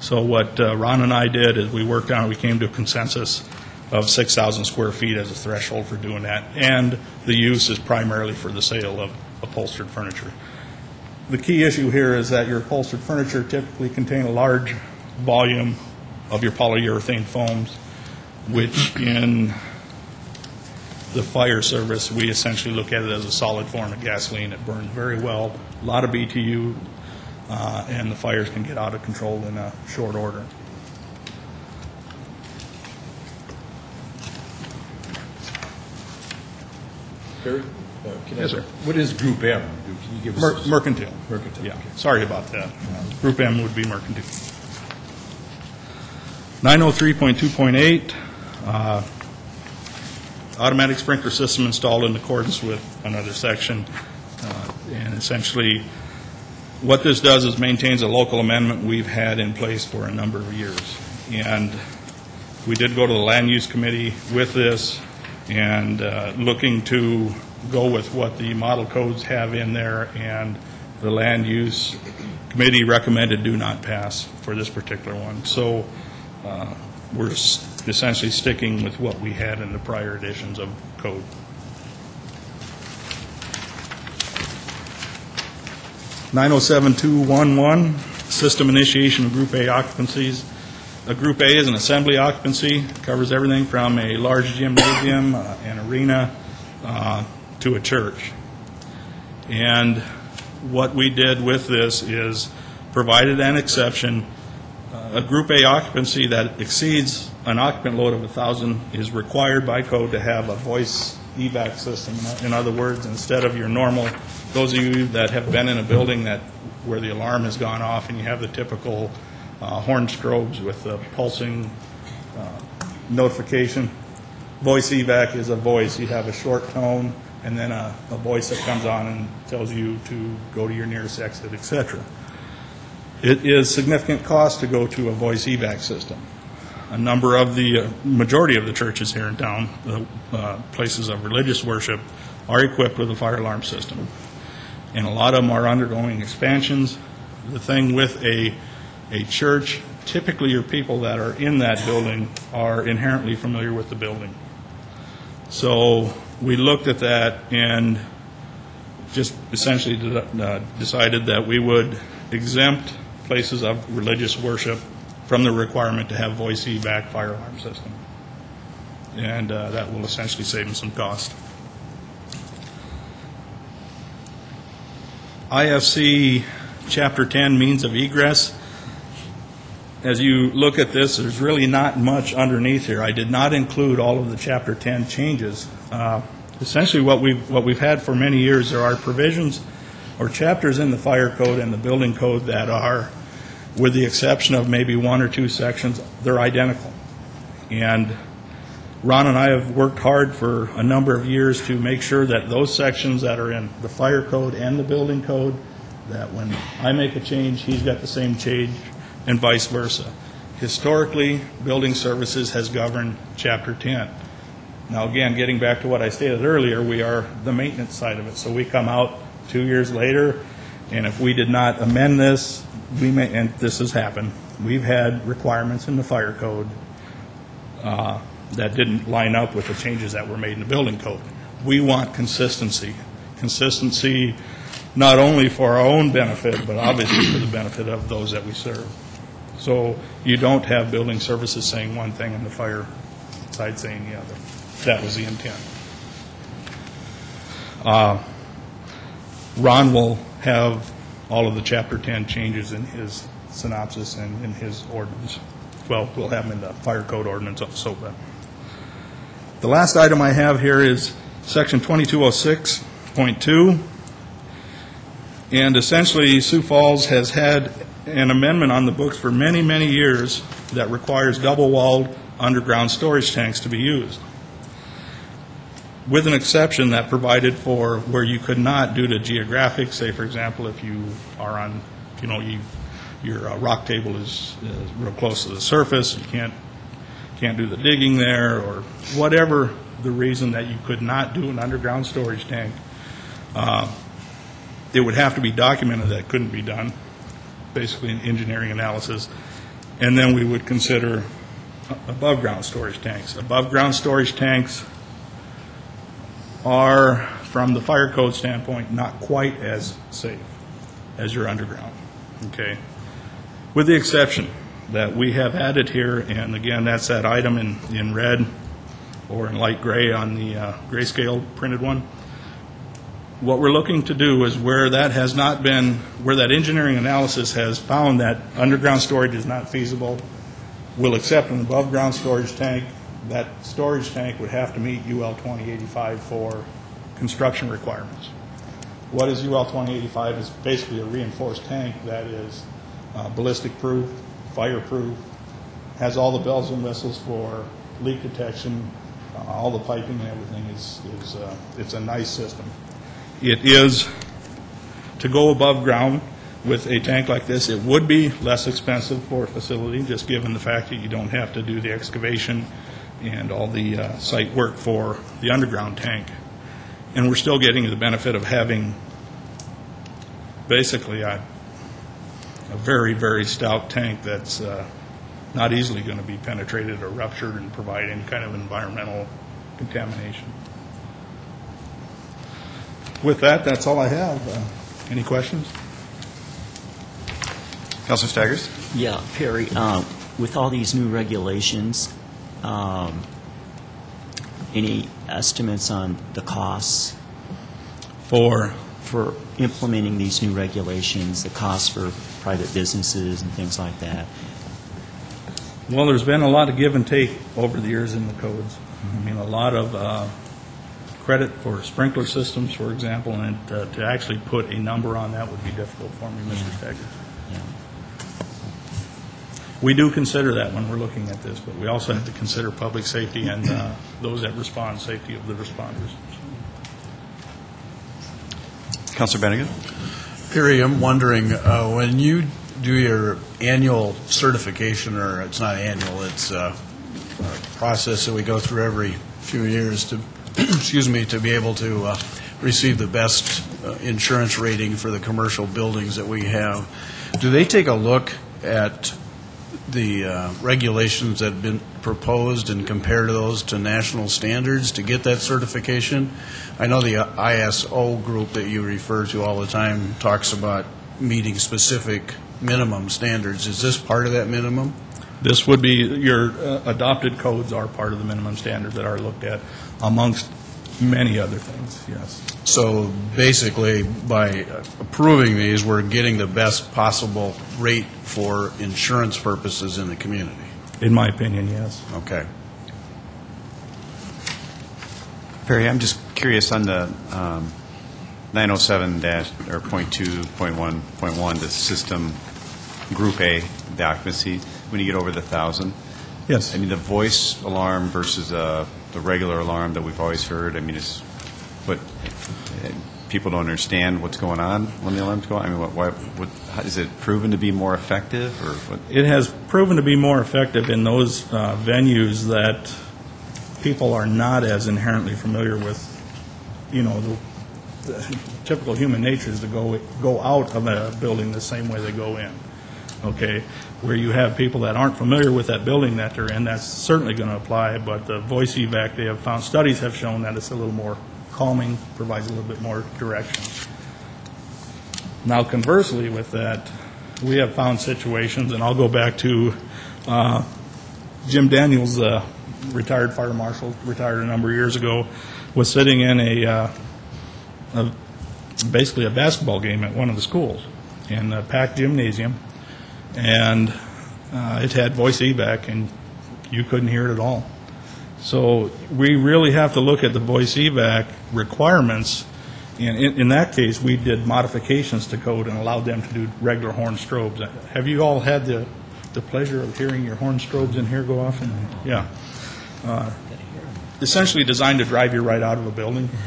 So what uh, Ron and I did is we worked on, it. we came to a consensus of 6,000 square feet as a threshold for doing that, and the use is primarily for the sale of upholstered furniture. The key issue here is that your upholstered furniture typically contain a large volume of your polyurethane foams, which in the fire service, we essentially look at it as a solid form of gasoline. It burns very well, a lot of BTU, uh, and the fires can get out of control in a short order. Barry, uh, Yes, sir. what is Group M? Can you give us? Mer- Mercantile. Mercantile, Yeah, okay. sorry about that. Group M would be mercantile. 903.2.8, uh, automatic sprinkler system installed in accordance with another section. Uh, And essentially, what this does is maintains a local amendment we've had in place for a number of years. And we did go to the Land Use Committee with this, and uh, looking to go with what the model codes have in there, and the Land Use Committee recommended do not pass for this particular one. So uh, we're essentially sticking with what we had in the prior editions of code. Nine oh seven two one one, system initiation of Group A occupancies. A Group A is an assembly occupancy, covers everything from a large gymnasium, uh, an arena, uh, to a church. And what we did with this is provided an exception a Group A occupancy that exceeds an occupant load of 1,000 is required by code to have a voice evac system. In other words, instead of your normal, those of you that have been in a building that, where the alarm has gone off and you have the typical uh, horn strobes with the pulsing uh, notification, voice evac is a voice. You have a short tone and then a, a voice that comes on and tells you to go to your nearest exit, et cetera. It is significant cost to go to a voice evac system. A number of the, uh, majority of the churches here in town, the uh, places of religious worship, are equipped with a fire alarm system. And a lot of them are undergoing expansions. The thing with a, a church, typically your people that are in that building are inherently familiar with the building. So we looked at that and just essentially uh, decided that we would exempt places of religious worship from the requirement to have voice evac fire alarm system. And uh, that will essentially save them some cost. IFC Chapter 10, Means of Egress. As you look at this, there's really not much underneath here. I did not include all of the Chapter 10 changes. Uh, Essentially, what we've, what we've had for many years, there are provisions or chapters in the fire code and the building code that are, with the exception of maybe one or two sections, they're identical. And Ron and I have worked hard for a number of years to make sure that those sections that are in the fire code and the building code, that when I make a change, he's got the same change, and vice versa. Historically, building services has governed Chapter 10. Now, again, getting back to what I stated earlier, we are the maintenance side of it. So we come out two years later, and if we did not amend this, we may, and this has happened, we've had requirements in the fire code uh, that didn't line up with the changes that were made in the building code. We want consistency. Consistency not only for our own benefit, but obviously for the benefit of those that we serve. So you don't have building services saying one thing and the fire side saying the other. That was the intent. Uh, Ron will have all of the Chapter 10 changes in his synopsis and in his ordinance. Well, we'll have them in the fire code ordinance also, but. The last item I have here is Section 2206.2. And essentially, Sioux Falls has had an amendment on the books for many, many years that requires double-walled underground storage tanks to be used with an exception that provided for where you could not, due to geographic, say, for example, if you are on, you know, you, your uh, rock table is, real close to the surface, you can't, can't do the digging there, or whatever the reason that you could not do an underground storage tank, uh, it would have to be documented that couldn't be done, basically an engineering analysis, and then we would consider above-ground storage tanks. Above-ground storage tanks are, from the fire code standpoint, not quite as safe as your underground, okay? With the exception that we have added here, and again, that's that item in, in red or in light gray on the uh, grayscale printed one. What we're looking to do is where that has not been, where that engineering analysis has found that underground storage is not feasible, we'll accept an above-ground storage tank that storage tank would have to meet UL 2085 for construction requirements. What is UL 2085? It's basically a reinforced tank that is uh, ballistic-proof, fire-proof, has all the bells and whistles for leak detection, uh, all the piping and everything is, is, uh, it's a nice system. It is, to go above ground with a tank like this, it would be less expensive for a facility, just given the fact that you don't have to do the excavation and all the uh, site work for the underground tank. And we're still getting the benefit of having basically a, a very, very stout tank that's uh, not easily going to be penetrated or ruptured and provide any kind of environmental contamination. With that, that's all I have. Uh, Any questions? Councilor Staggers? Yeah, Perry, uh, with all these new regulations, um, any estimates on the costs For, for implementing these new regulations, the costs for private businesses and things like that? Well, there's been a lot of give and take over the years in the codes. I mean, a lot of uh, credit for sprinkler systems, for example, and uh, to actually put a number on that would be difficult for me, Mr. Staggers. We do consider that when we're looking at this, but we also have to consider public safety and uh, those that respond, safety of the responders. Counselor Beninga? Perry, I'm wondering, uh, when you do your annual certification, or it's not annual, it's uh, a process that we go through every few years to, *clears throat* excuse me, to be able to uh, receive the best uh, insurance rating for the commercial buildings that we have, do they take a look at the uh, regulations that have been proposed and compare those to national standards to get that certification? I know the ISO group that you refer to all the time talks about meeting specific minimum standards. Is this part of that minimum? This would be, your uh, adopted codes are part of the minimum standards that are looked at amongst many other things, yes. So basically, by approving these, we're getting the best possible rate for insurance purposes in the community. In my opinion, yes. Okay. Perry, I'm just curious on the um, 907 dash, or point two, point one, point one, the system Group A, the occupancy, when you get over the 1,000. Yes. I mean, the voice alarm versus uh, the regular alarm that we've always heard, I mean, is, what, uh, people don't understand what's going on when the alarm's going? I mean, what, why, what, how- is it proven to be more effective, or what? It has proven to be more effective in those uh, venues that people are not as inherently familiar with, you know, the the typical human nature is to go, go out of a building the same way they go in, okay? Where you have people that aren't familiar with that building that they're in, that's certainly going to apply, but the voice evac, they have found, studies have shown that it's a little more calming, provides a little bit more direction. Now conversely with that, we have found situations, and I'll go back to uh, Jim Daniels, uh, retired fire marshal, retired a number of years ago, was sitting in a, uh, a- basically a basketball game at one of the schools in a packed gymnasium, and uh, it had voice evac, and you couldn't hear it at all. So we really have to look at the voice evac requirements. And in, in that case, we did modifications to code and allowed them to do regular horn strobes. Have you all had the, the pleasure of hearing your horn strobes in here go off? And- Yeah. Uh, Essentially designed to drive you right out of a building. *laughs*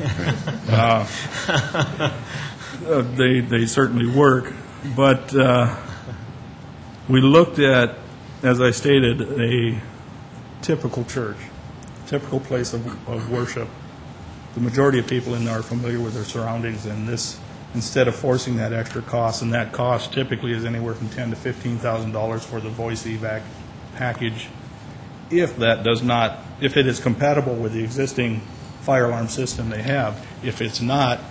Uh, uh, They, they certainly work, but uh, we looked at, as I stated, a typical church, typical place of, of worship. The majority of people in there are familiar with their surroundings, and this, instead of forcing that extra cost, and that cost typically is anywhere from ten to fifteen thousand dollars for the voice evac package, if that does not, if it is compatible with the existing fire alarm system they have. If it's not,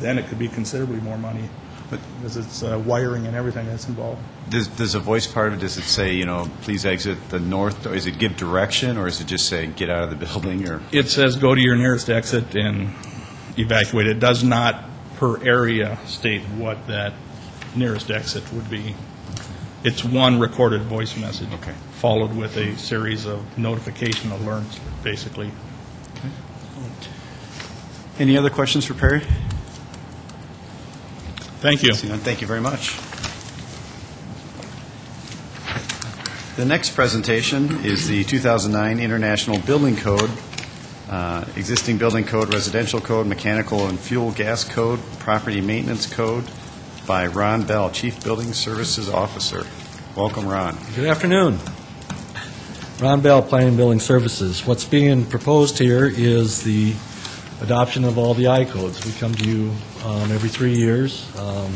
then it could be considerably more money, because it's uh, wiring and everything that's involved. Does, does the voice part of it, does it say, you know, please exit the north, or is it give direction, or is it just say, get out of the *laughs* building, or? It says go to your nearest exit and evacuate. It does not, per area, state what that nearest exit would be. It's one recorded voice message. Okay. Followed with a series of notification alerts, basically. Any other questions for Perry? Thank you. Thank you very much. The next presentation is the 2009 International Building Code, uh, existing building code, residential code, mechanical and fuel gas code, property maintenance code by Ron Bell, Chief Building Services Officer. Welcome, Ron. Good afternoon. Ron Bell, Planning and Building Services. What's being proposed here is the adoption of all the I-codes. We come to you um, every three years. Um,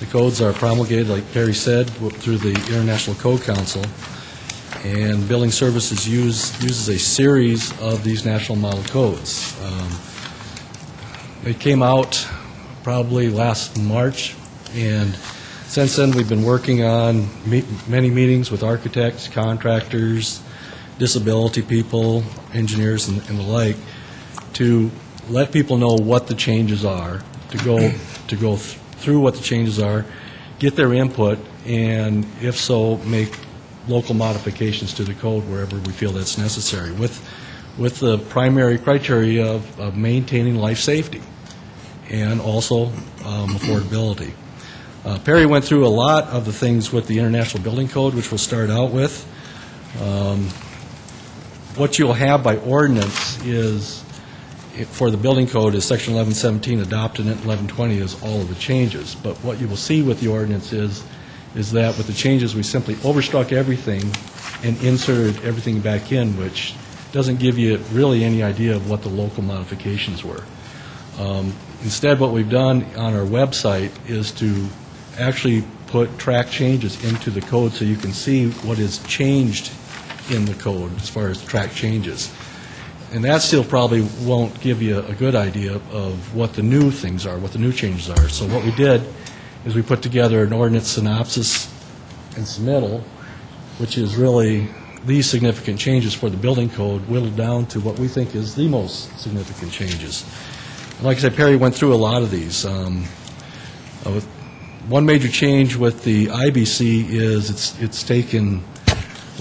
The codes are promulgated, like Perry said, through the International Code Council, and Building Services use, uses a series of these national model codes. Um, came out probably last March, and since then, we've been working on many meetings with architects, contractors, disability people, engineers, and and the like, to let people know what the changes are, to go, *clears throat* to go th- through what the changes are, get their input, and if so, make local modifications to the code wherever we feel that's necessary, with, with the primary criteria of, of maintaining life safety and also um, affordability. Uh, Perry went through a lot of the things with the International Building Code, which we'll start out with. Um, What you'll have by ordinance is, for the building code, is Section 1117 adopted, and 1120 is all of the changes. But what you will see with the ordinance is, is that with the changes, we simply overstruck everything and inserted everything back in, which doesn't give you really any idea of what the local modifications were. Um, Instead, what we've done on our website is to actually put track changes into the code so you can see what is changed in the code as far as track changes. And that still probably won't give you a good idea of what the new things are, what the new changes are. So what we did is we put together an ordinance synopsis and submittal, which is really these significant changes for the building code whittled down to what we think is the most significant changes. Like I said, Perry went through a lot of these. Um, uh, One major change with the IBC is it's, it's taken,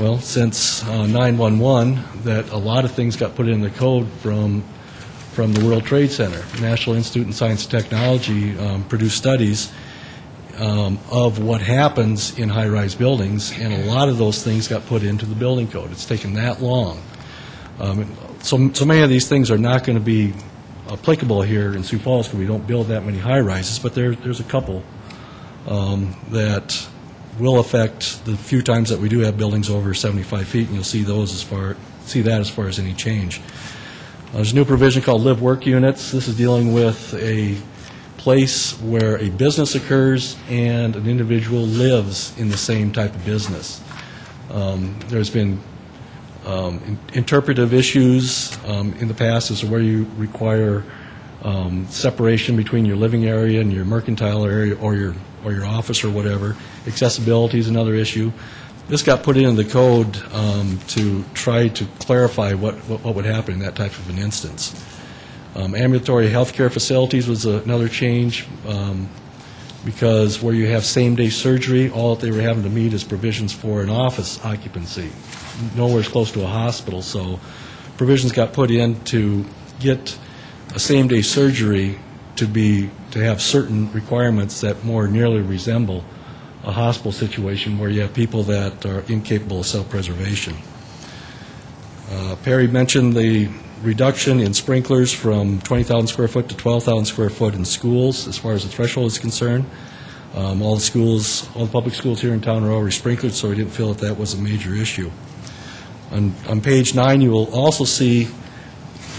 well, since uh, 911, that a lot of things got put in the code from, from the World Trade Center. National Institute of Science and Technology um, produced studies um, of what happens in high-rise buildings, and a lot of those things got put into the building code. It's taken that long. Um, So, so many of these things are not going to be applicable here in Sioux Falls because we don't build that many high-rises, but there, there's a couple um, that will affect the few times that we do have buildings over 75 feet, and you'll see those as far, see that as far as any change. Uh, There's a new provision called live-work units. This is dealing with a place where a business occurs and an individual lives in the same type of business. Um, There's been um, in- interpretive issues um, in the past as to where you require um, separation between your living area and your mercantile area or your, or your office or whatever. Accessibility is another issue. This got put into the code um, to try to clarify what, what what would happen in that type of an instance. Um, Ambulatory healthcare facilities was another change, um, because where you have same-day surgery, all that they were having to meet is provisions for an office occupancy, nowhere close to a hospital, so provisions got put in to get a same-day surgery to be, to have certain requirements that more nearly resemble a hospital situation where you have people that are incapable of self-preservation. Uh, Perry mentioned the reduction in sprinklers from 20,000 square foot to 12,000 square foot in schools, as far as the threshold is concerned. Um, All the schools, all the public schools here in town are already sprinkled, so we didn't feel that that was a major issue. On on page nine, you will also see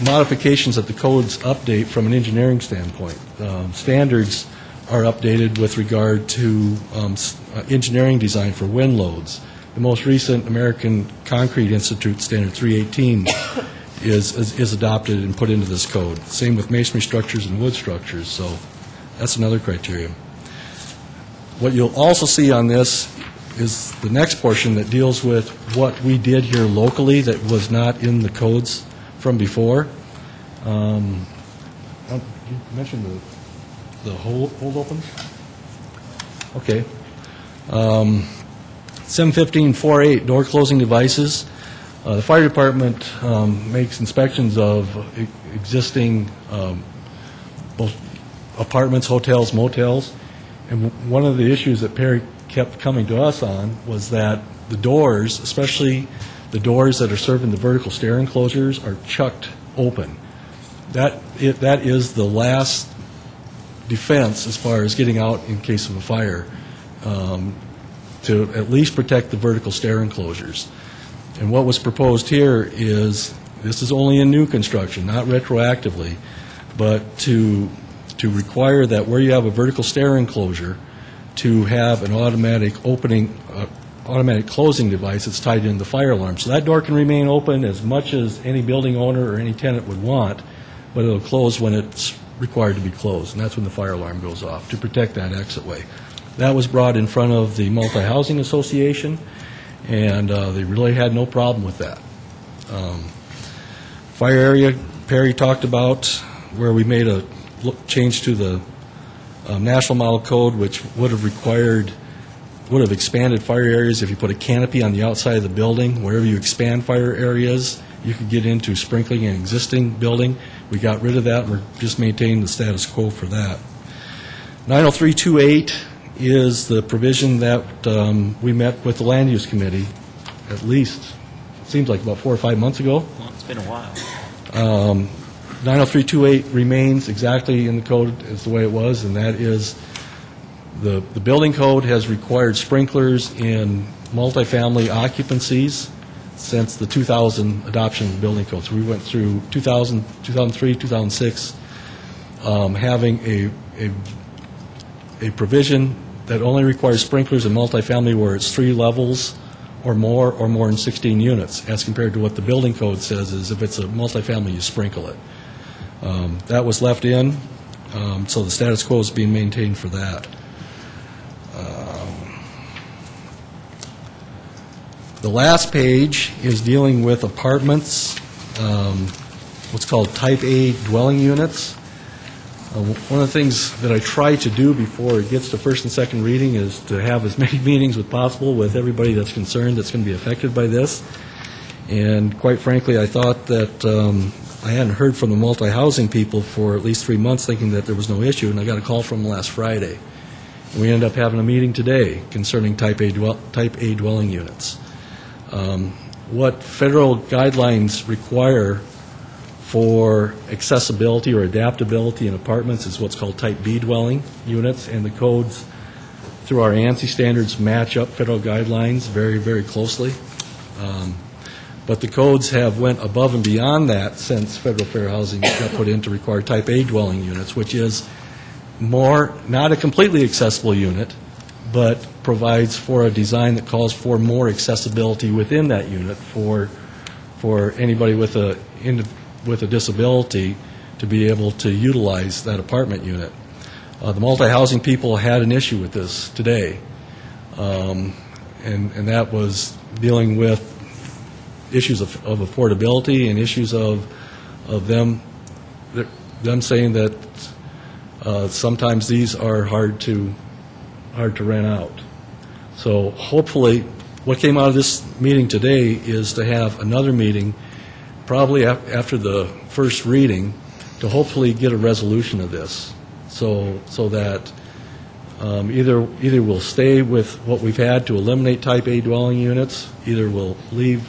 modifications that the codes update from an engineering standpoint. Um, Standards are updated with regard to um, uh, engineering design for wind loads. The most recent American Concrete Institute Standard 318 is, is is adopted and put into this code. Same with masonry structures and wood structures, so that's another criteria. What you'll also see on this is the next portion that deals with what we did here locally that was not in the codes from before. Um, uh, You mentioned the, the hold, hold opens? Okay. Um, 71548, door closing devices. Uh, The fire department um, makes inspections of e- existing um, both apartments, hotels, motels, and one of the issues that Perry kept coming to us on was that the doors, especially the doors that are serving the vertical stair enclosures, are chucked open. That, it- that is the last defense as far as getting out in case of a fire, um, to at least protect the vertical stair enclosures. And what was proposed here is, this is only in new construction, not retroactively, but to, to require that where you have a vertical stair enclosure, to have an automatic opening, uh, automatic closing device that's tied into the fire alarm. So that door can remain open as much as any building owner or any tenant would want, but it'll close when it's required to be closed, and that's when the fire alarm goes off, to protect that exit way. That was brought in front of the Multi-Housing Association, and uh, they really had no problem with that. Um, Fire area, Perry talked about, where we made a change to the um, National Model Code, which would have required would have expanded fire areas if you put a canopy on the outside of the building. Wherever you expand fire areas, you could get into sprinkling an existing building. We got rid of that, and we're just maintaining the status quo for that. 90328 is the provision that um, we met with the Land Use Committee, at least, it seems like about four or five months ago. Well, it's been a while. Um, 90328 remains exactly in the code as the way it was, and that is, the, the building code has required sprinklers in multifamily occupancies since the 2000 adoption of the building code. So we went through 2000, 2003, 2006, um, having a, a, a provision that only requires sprinklers in multifamily where it's three levels or more, or more than 16 units, as compared to what the building code says is if it's a multifamily, you sprinkle it. Um, That was left in, um, so the status quo is being maintained for that. The last page is dealing with apartments, um, what's called Type A dwelling units. Uh, One of the things that I try to do before it gets to first and second reading is to have as *laughs* many meetings as possible with everybody that's concerned that's going to be affected by this. And quite frankly, I thought that um, I hadn't heard from the multi-housing people for at least three months, thinking that there was no issue, and I got a call from them last Friday. We ended up having a meeting today concerning Type A Type A dwelling units. Um, What federal guidelines require for accessibility or adaptability in apartments is what's called Type B dwelling units, and the codes, through our ANSI standards, match up federal guidelines very, very closely. Um, But the codes have went above and beyond that since federal fair housing got put in to require Type A dwelling units, which is more, not a completely accessible unit, but provides for a design that calls for more accessibility within that unit for, for anybody with a, with a disability to be able to utilize that apartment unit. Uh, The multi-housing people had an issue with this today, Um, and, and that was dealing with issues of of affordability and issues of, of them, them saying that uh, sometimes these are hard to, hard to rent out. So hopefully, what came out of this meeting today is to have another meeting, probably af- after the first reading, to hopefully get a resolution of this, so, so that um, either, either we'll stay with what we've had to eliminate type A dwelling units, either we'll leave,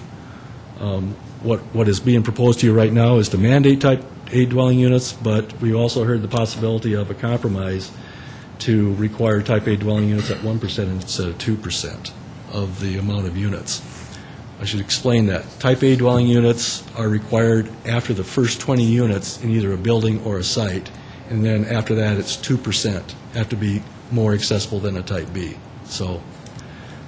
um, what, what is being proposed to you right now is to mandate type A dwelling units, but we also heard the possibility of a compromise to require type A dwelling units at 1% instead of 2% of the amount of units. I should explain that. Type A dwelling units are required after the first 20 units in either a building or a site, and then after that, it's 2%, have to be more accessible than a type B. So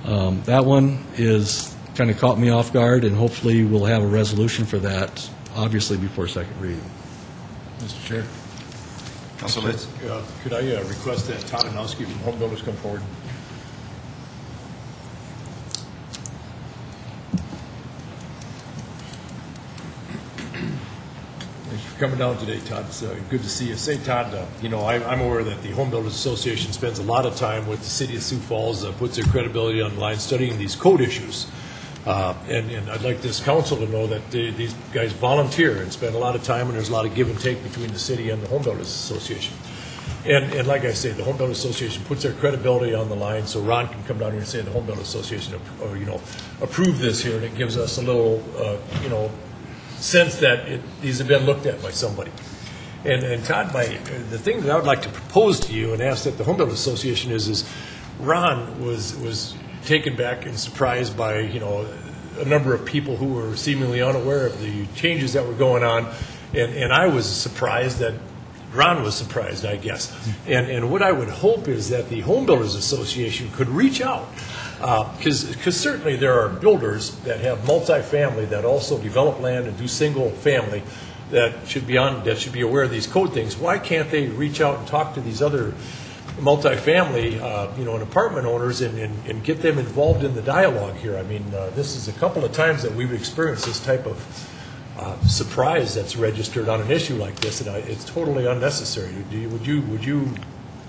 um, that one is, kind of caught me off guard, and hopefully we'll have a resolution for that, obviously before second reading. Mr. Chair. Councilor Litz? Uh, Could I uh, request that Todd Anowski from Home Builders come forward? Thanks for coming down today, Todd. It's uh, good to see you. Say, Todd, uh, you know, I- I'm aware that the Home Builders Association spends a lot of time with the city of Sioux Falls, uh, puts their credibility on the line studying these code issues. Uh, And and I'd like this council to know that these guys volunteer and spend a lot of time, and there's a lot of give and take between the city and the Home Builders Association. And, and like I say, the Home Builders Association puts their credibility on the line, so Ron can come down here and say the Home Builders Association, or, you know, approved this here, and it gives us a little, uh, you know, sense that it, these have been looked at by somebody. And, and Todd, my, the thing that I would like to propose to you and ask that the Home Builders Association is, is Ron was, was taken back and surprised by, you know, a number of people who were seemingly unaware of the changes that were going on. And, and I was surprised that Ron was surprised, I guess. And, and what I would hope is that the Home Builders Association could reach out, uh, because because certainly there are builders that have multifamily that also develop land and do single-family that should be on, that should be aware of these code things. Why can't they reach out and talk to these other multifamily, uh, you know, and apartment owners and, and, and get them involved in the dialogue here? I mean, uh, this is a couple of times that we've experienced this type of uh, surprise that's registered on an issue like this, and I, it's totally unnecessary. You, would you, would you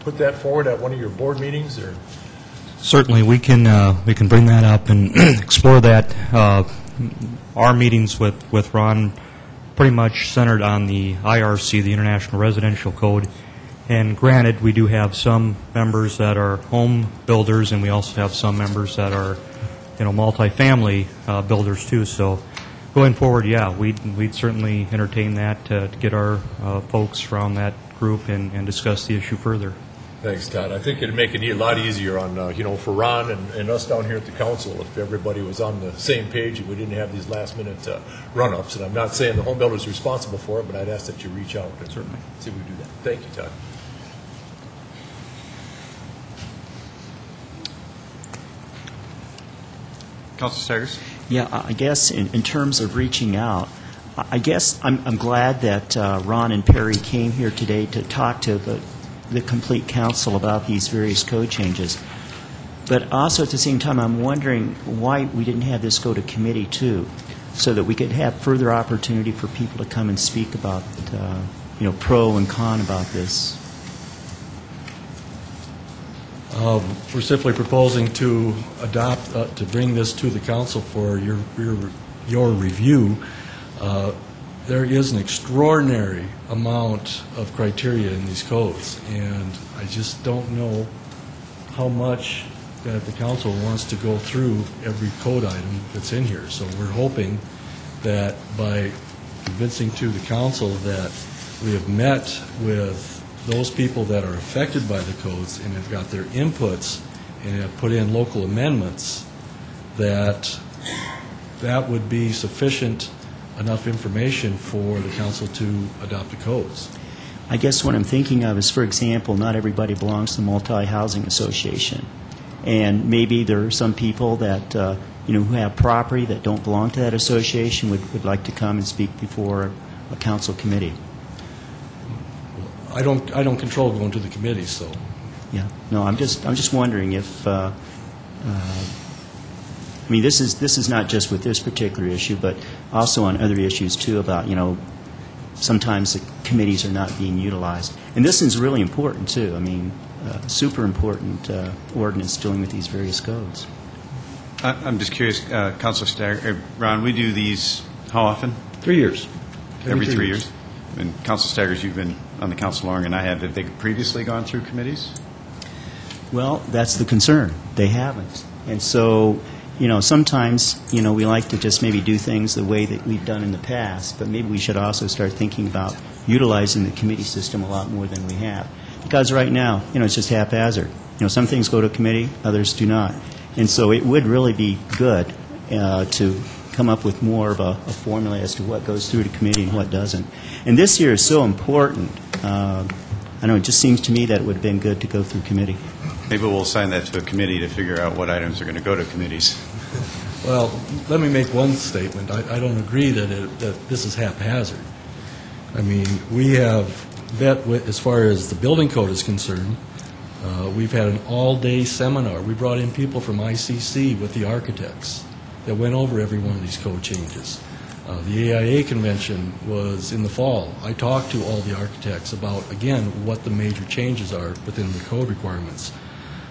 put that forward at one of your board meetings, or? Certainly, we can, uh, we can bring that up and *clears throat* explore that. Uh, Our meetings with, with Ron pretty much centered on the IRC, the International Residential Code. And granted, we do have some members that are home builders, and we also have some members that are, you know, multifamily uh, builders too. So going forward, yeah, we'd, we'd certainly entertain that to to get our uh, folks from that group and, and discuss the issue further. Thanks, Todd. I think it'd make it a lot easier on, uh, you know, for Ron and, and us down here at the council if everybody was on the same page and we didn't have these last-minute uh, run-ups. And I'm not saying the home builder's responsible for it, but I'd ask that you reach out and certainly see if we do that. Thank you, Todd. Council Staggers? Yeah, I guess in, in terms of reaching out, I I guess I'm, I'm glad that uh, Ron and Perry came here today to talk to the, the complete council about these various code changes. But also at the same time, I'm wondering why we didn't have this go to committee too, so that we could have further opportunity for people to come and speak about, uh, you know, pro and con about this. We're simply proposing to adopt, uh, to bring this to the council for your, your your review. Uh, There is an extraordinary amount of criteria in these codes, and I just don't know how much that the council wants to go through every code item that's in here. So we're hoping that by convincing to the council that we have met with those people that are affected by the codes and have got their inputs and have put in local amendments, that that would be sufficient enough information for the council to adopt the codes. I guess what I'm thinking of is, for example, not everybody belongs to the multi-housing association. And maybe there are some people that, uh, you know, who have property that don't belong to that association would, would like to come and speak before a council committee. I don't, I don't control going to the committees, so. Yeah, no, I'm just, I'm just wondering if, uh, uh, I mean, this is, this is not just with this particular issue, but also on other issues too about, you know, sometimes the committees are not being utilized. And this is really important too. I mean, uh, super important uh, ordinance dealing with these various codes. I- I'm just curious, uh, Councilor Stagger, uh, Ron, we do these how often? Three years. Every three years? And Council Staggers, you've been on the council longer than I have. Have they previously gone through committees? Well, that's the concern. They haven't. And so, you know, sometimes, you know, we like to just maybe do things the way that we've done in the past, but maybe we should also start thinking about utilizing the committee system a lot more than we have. Because right now, you know, it's just haphazard. You know, some things go to committee, others do not. And so it would really be good uh, to come up with more of a, a formula as to what goes through to committee and what doesn't. And this year is so important. Uh, I know, it just seems to me that it would have been good to go through committee. Maybe we'll assign that to a committee to figure out what items are going to go to committees. Well, let me make one statement. I, I don't agree that it, that this is haphazard. I mean, we have met with, as far as the building code is concerned, uh, we've had an all-day seminar. We brought in people from ICC with the architects that went over every one of these code changes. Uh, the AIA convention was in the fall. I talked to all the architects about, again, what the major changes are within the code requirements.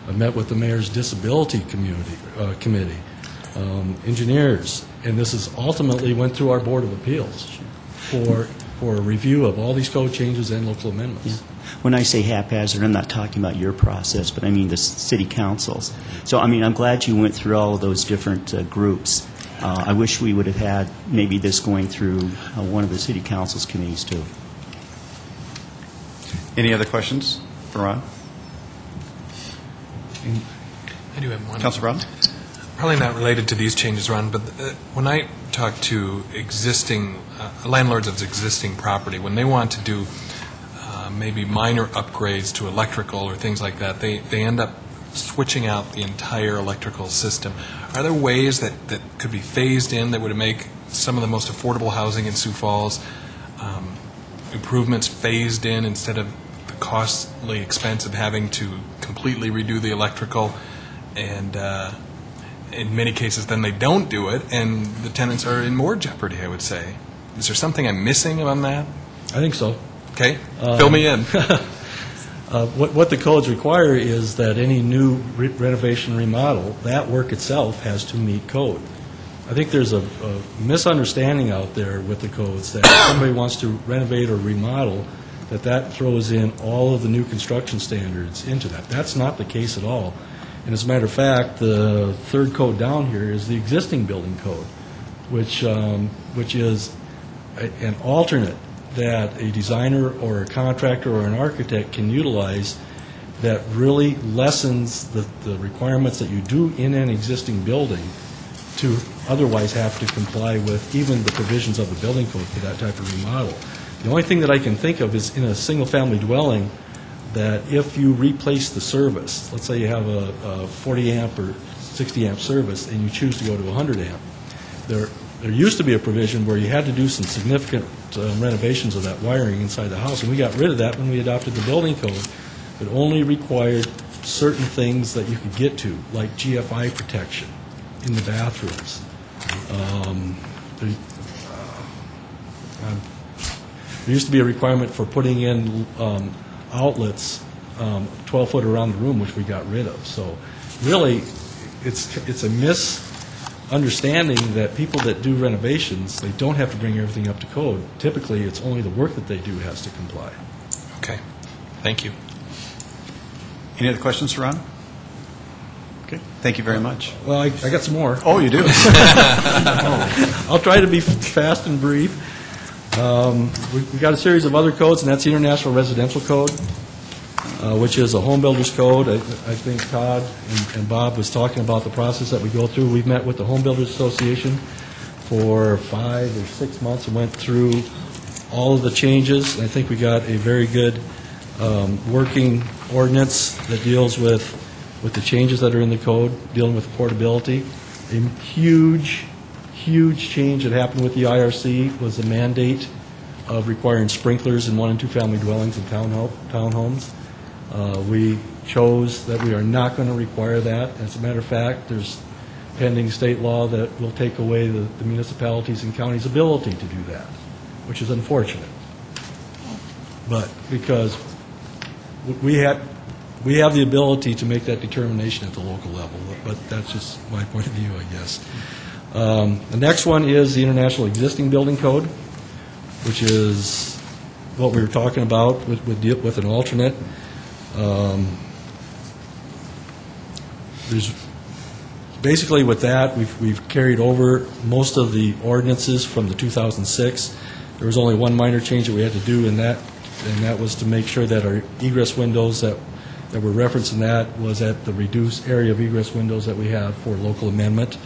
I met with the mayor's disability community, uh, committee, um, engineers, and this is ultimately went through our Board of Appeals for, for a review of all these code changes and local amendments. When I say haphazard, I'm not talking about your process, but I mean the city councils. So, I mean, I'm glad you went through all of those different uh, groups. Uh, I wish we would have had maybe this going through uh, one of the city council's committees, too. Any other questions for Ron? I do have one. Councilor Brown? Probably not related to these changes, Ron, but uh, when I talk to existing, uh, landlords of existing property, when they want to do uh, maybe minor upgrades to electrical or things like that, they, they end up switching out the entire electrical system. Are there ways that, that could be phased in that would make some of the most affordable housing in Sioux Falls um, improvements phased in instead of the costly expense of having to completely redo the electrical? And uh, in many cases, then they don't do it, and the tenants are in more jeopardy, I would say. Is there something I'm missing on that? I think so. Okay, Um, fill me in. *laughs* Uh, What what the codes require is that any new re- renovation remodel, that work itself has to meet code. I think there's a a misunderstanding out there with the codes that if somebody wants to renovate or remodel, that that throws in all of the new construction standards into that. That's not the case at all. And as a matter of fact, the third code down here is the existing building code, which, um, which is a- an alternate that a designer or a contractor or an architect can utilize that really lessens the, the requirements that you do in an existing building to otherwise have to comply with even the provisions of the building code for that type of remodel. The only thing that I can think of is in a single-family dwelling, that if you replace the service, let's say you have a a 40 amp or 60 amp service, and you choose to go to 100 amp, there, there used to be a provision where you had to do some significant uh, renovations of that wiring inside the house, and we got rid of that when we adopted the building code. It only required certain things that you could get to, like GFI protection in the bathrooms. Um, there- um, There used to be a requirement for putting in um, outlets 12-foot around the room, which we got rid of. So really, it's, it's a misunderstanding that people that do renovations, they don't have to bring everything up to code. Typically, it's only the work that they do has to comply. Okay, thank you. Any other questions for Ron? Okay, thank you very much. Well, I I got some more. Oh, you do? *laughs* I'll try to be fast and brief. Um, we- We've got a series of other codes, and that's the International Residential Code, uh, which is a home builder's code. I I think Todd and- and Bob was talking about the process that we go through. We've met with the Home Builders Association for five or six months and went through all of the changes. I think we got a very good um, working ordinance that deals with, with the changes that are in the code, dealing with affordability. A huge, huge change that happened with the IRC was the mandate of requiring sprinklers in one and two-family dwellings and townho- townhomes. Uh, We chose that we are not going to require that. As a matter of fact, there's pending state law that will take away the the municipalities and counties' ability to do that, which is unfortunate. But because we have, we have the ability to make that determination at the local level, but that's just my point of view, I guess. Um, The next one is the International Existing Building Code, which is what we were talking about with, with with an alternate. Um, There's, basically with that, we've, we've carried over most of the ordinances from the 2006. There was only one minor change that we had to do in that, and that was to make sure that our egress windows that, that were referenced in that was at the reduced area of egress windows that we have for local amendment.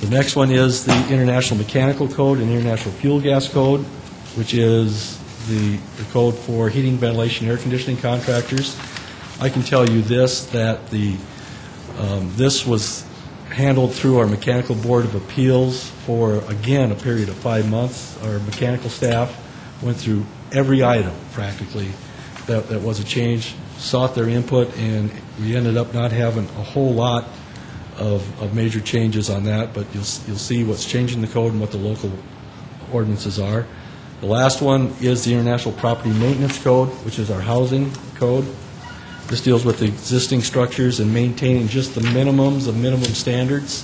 The next one is the International Mechanical Code and International Fuel Gas Code, which is the, the code for heating, ventilation, air conditioning contractors. I can tell you this, that the, um, this was handled through our Mechanical Board of Appeals for, again, a period of five months. Our mechanical staff went through every item practically that, that was a change, sought their input, and we ended up not having a whole lot of, of major changes on that, but you'll, you'll see what's changing the code and what the local ordinances are. The last one is the International Property Maintenance Code, which is our housing code. This deals with existing structures and maintaining just the minimums of minimum standards,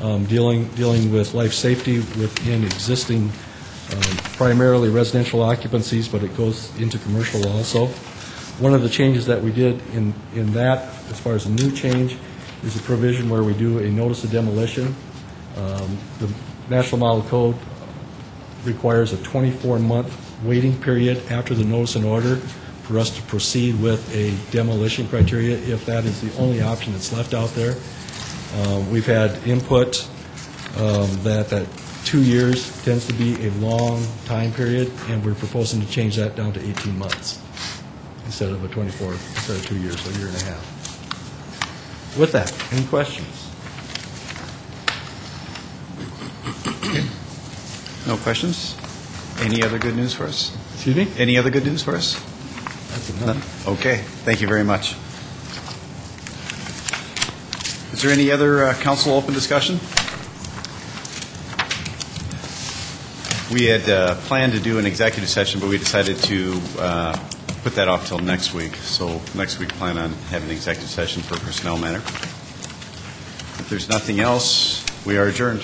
um, dealing, dealing with life safety within existing um, primarily residential occupancies, but it goes into commercial also. One of the changes that we did in, in that, as far as a new change, is a provision where we do a notice of demolition. Um, The National Model Code requires a 24-month waiting period after the notice and order for us to proceed with a demolition criteria, if that is the only option that's left out there. Uh, We've had input um, that, that two years tends to be a long time period, and we're proposing to change that down to 18 months instead of a 24, instead of two years, so a year and a half. With that, any questions? No questions? Any other good news for us? Excuse me? Any other good news for us? That's enough. Okay, thank you very much. Is there any other uh, council open discussion? We had uh, planned to do an executive session, but we decided to uh, put that off till next week. So next week, plan on having an executive session for a personnel matter. If there's nothing else, we are adjourned.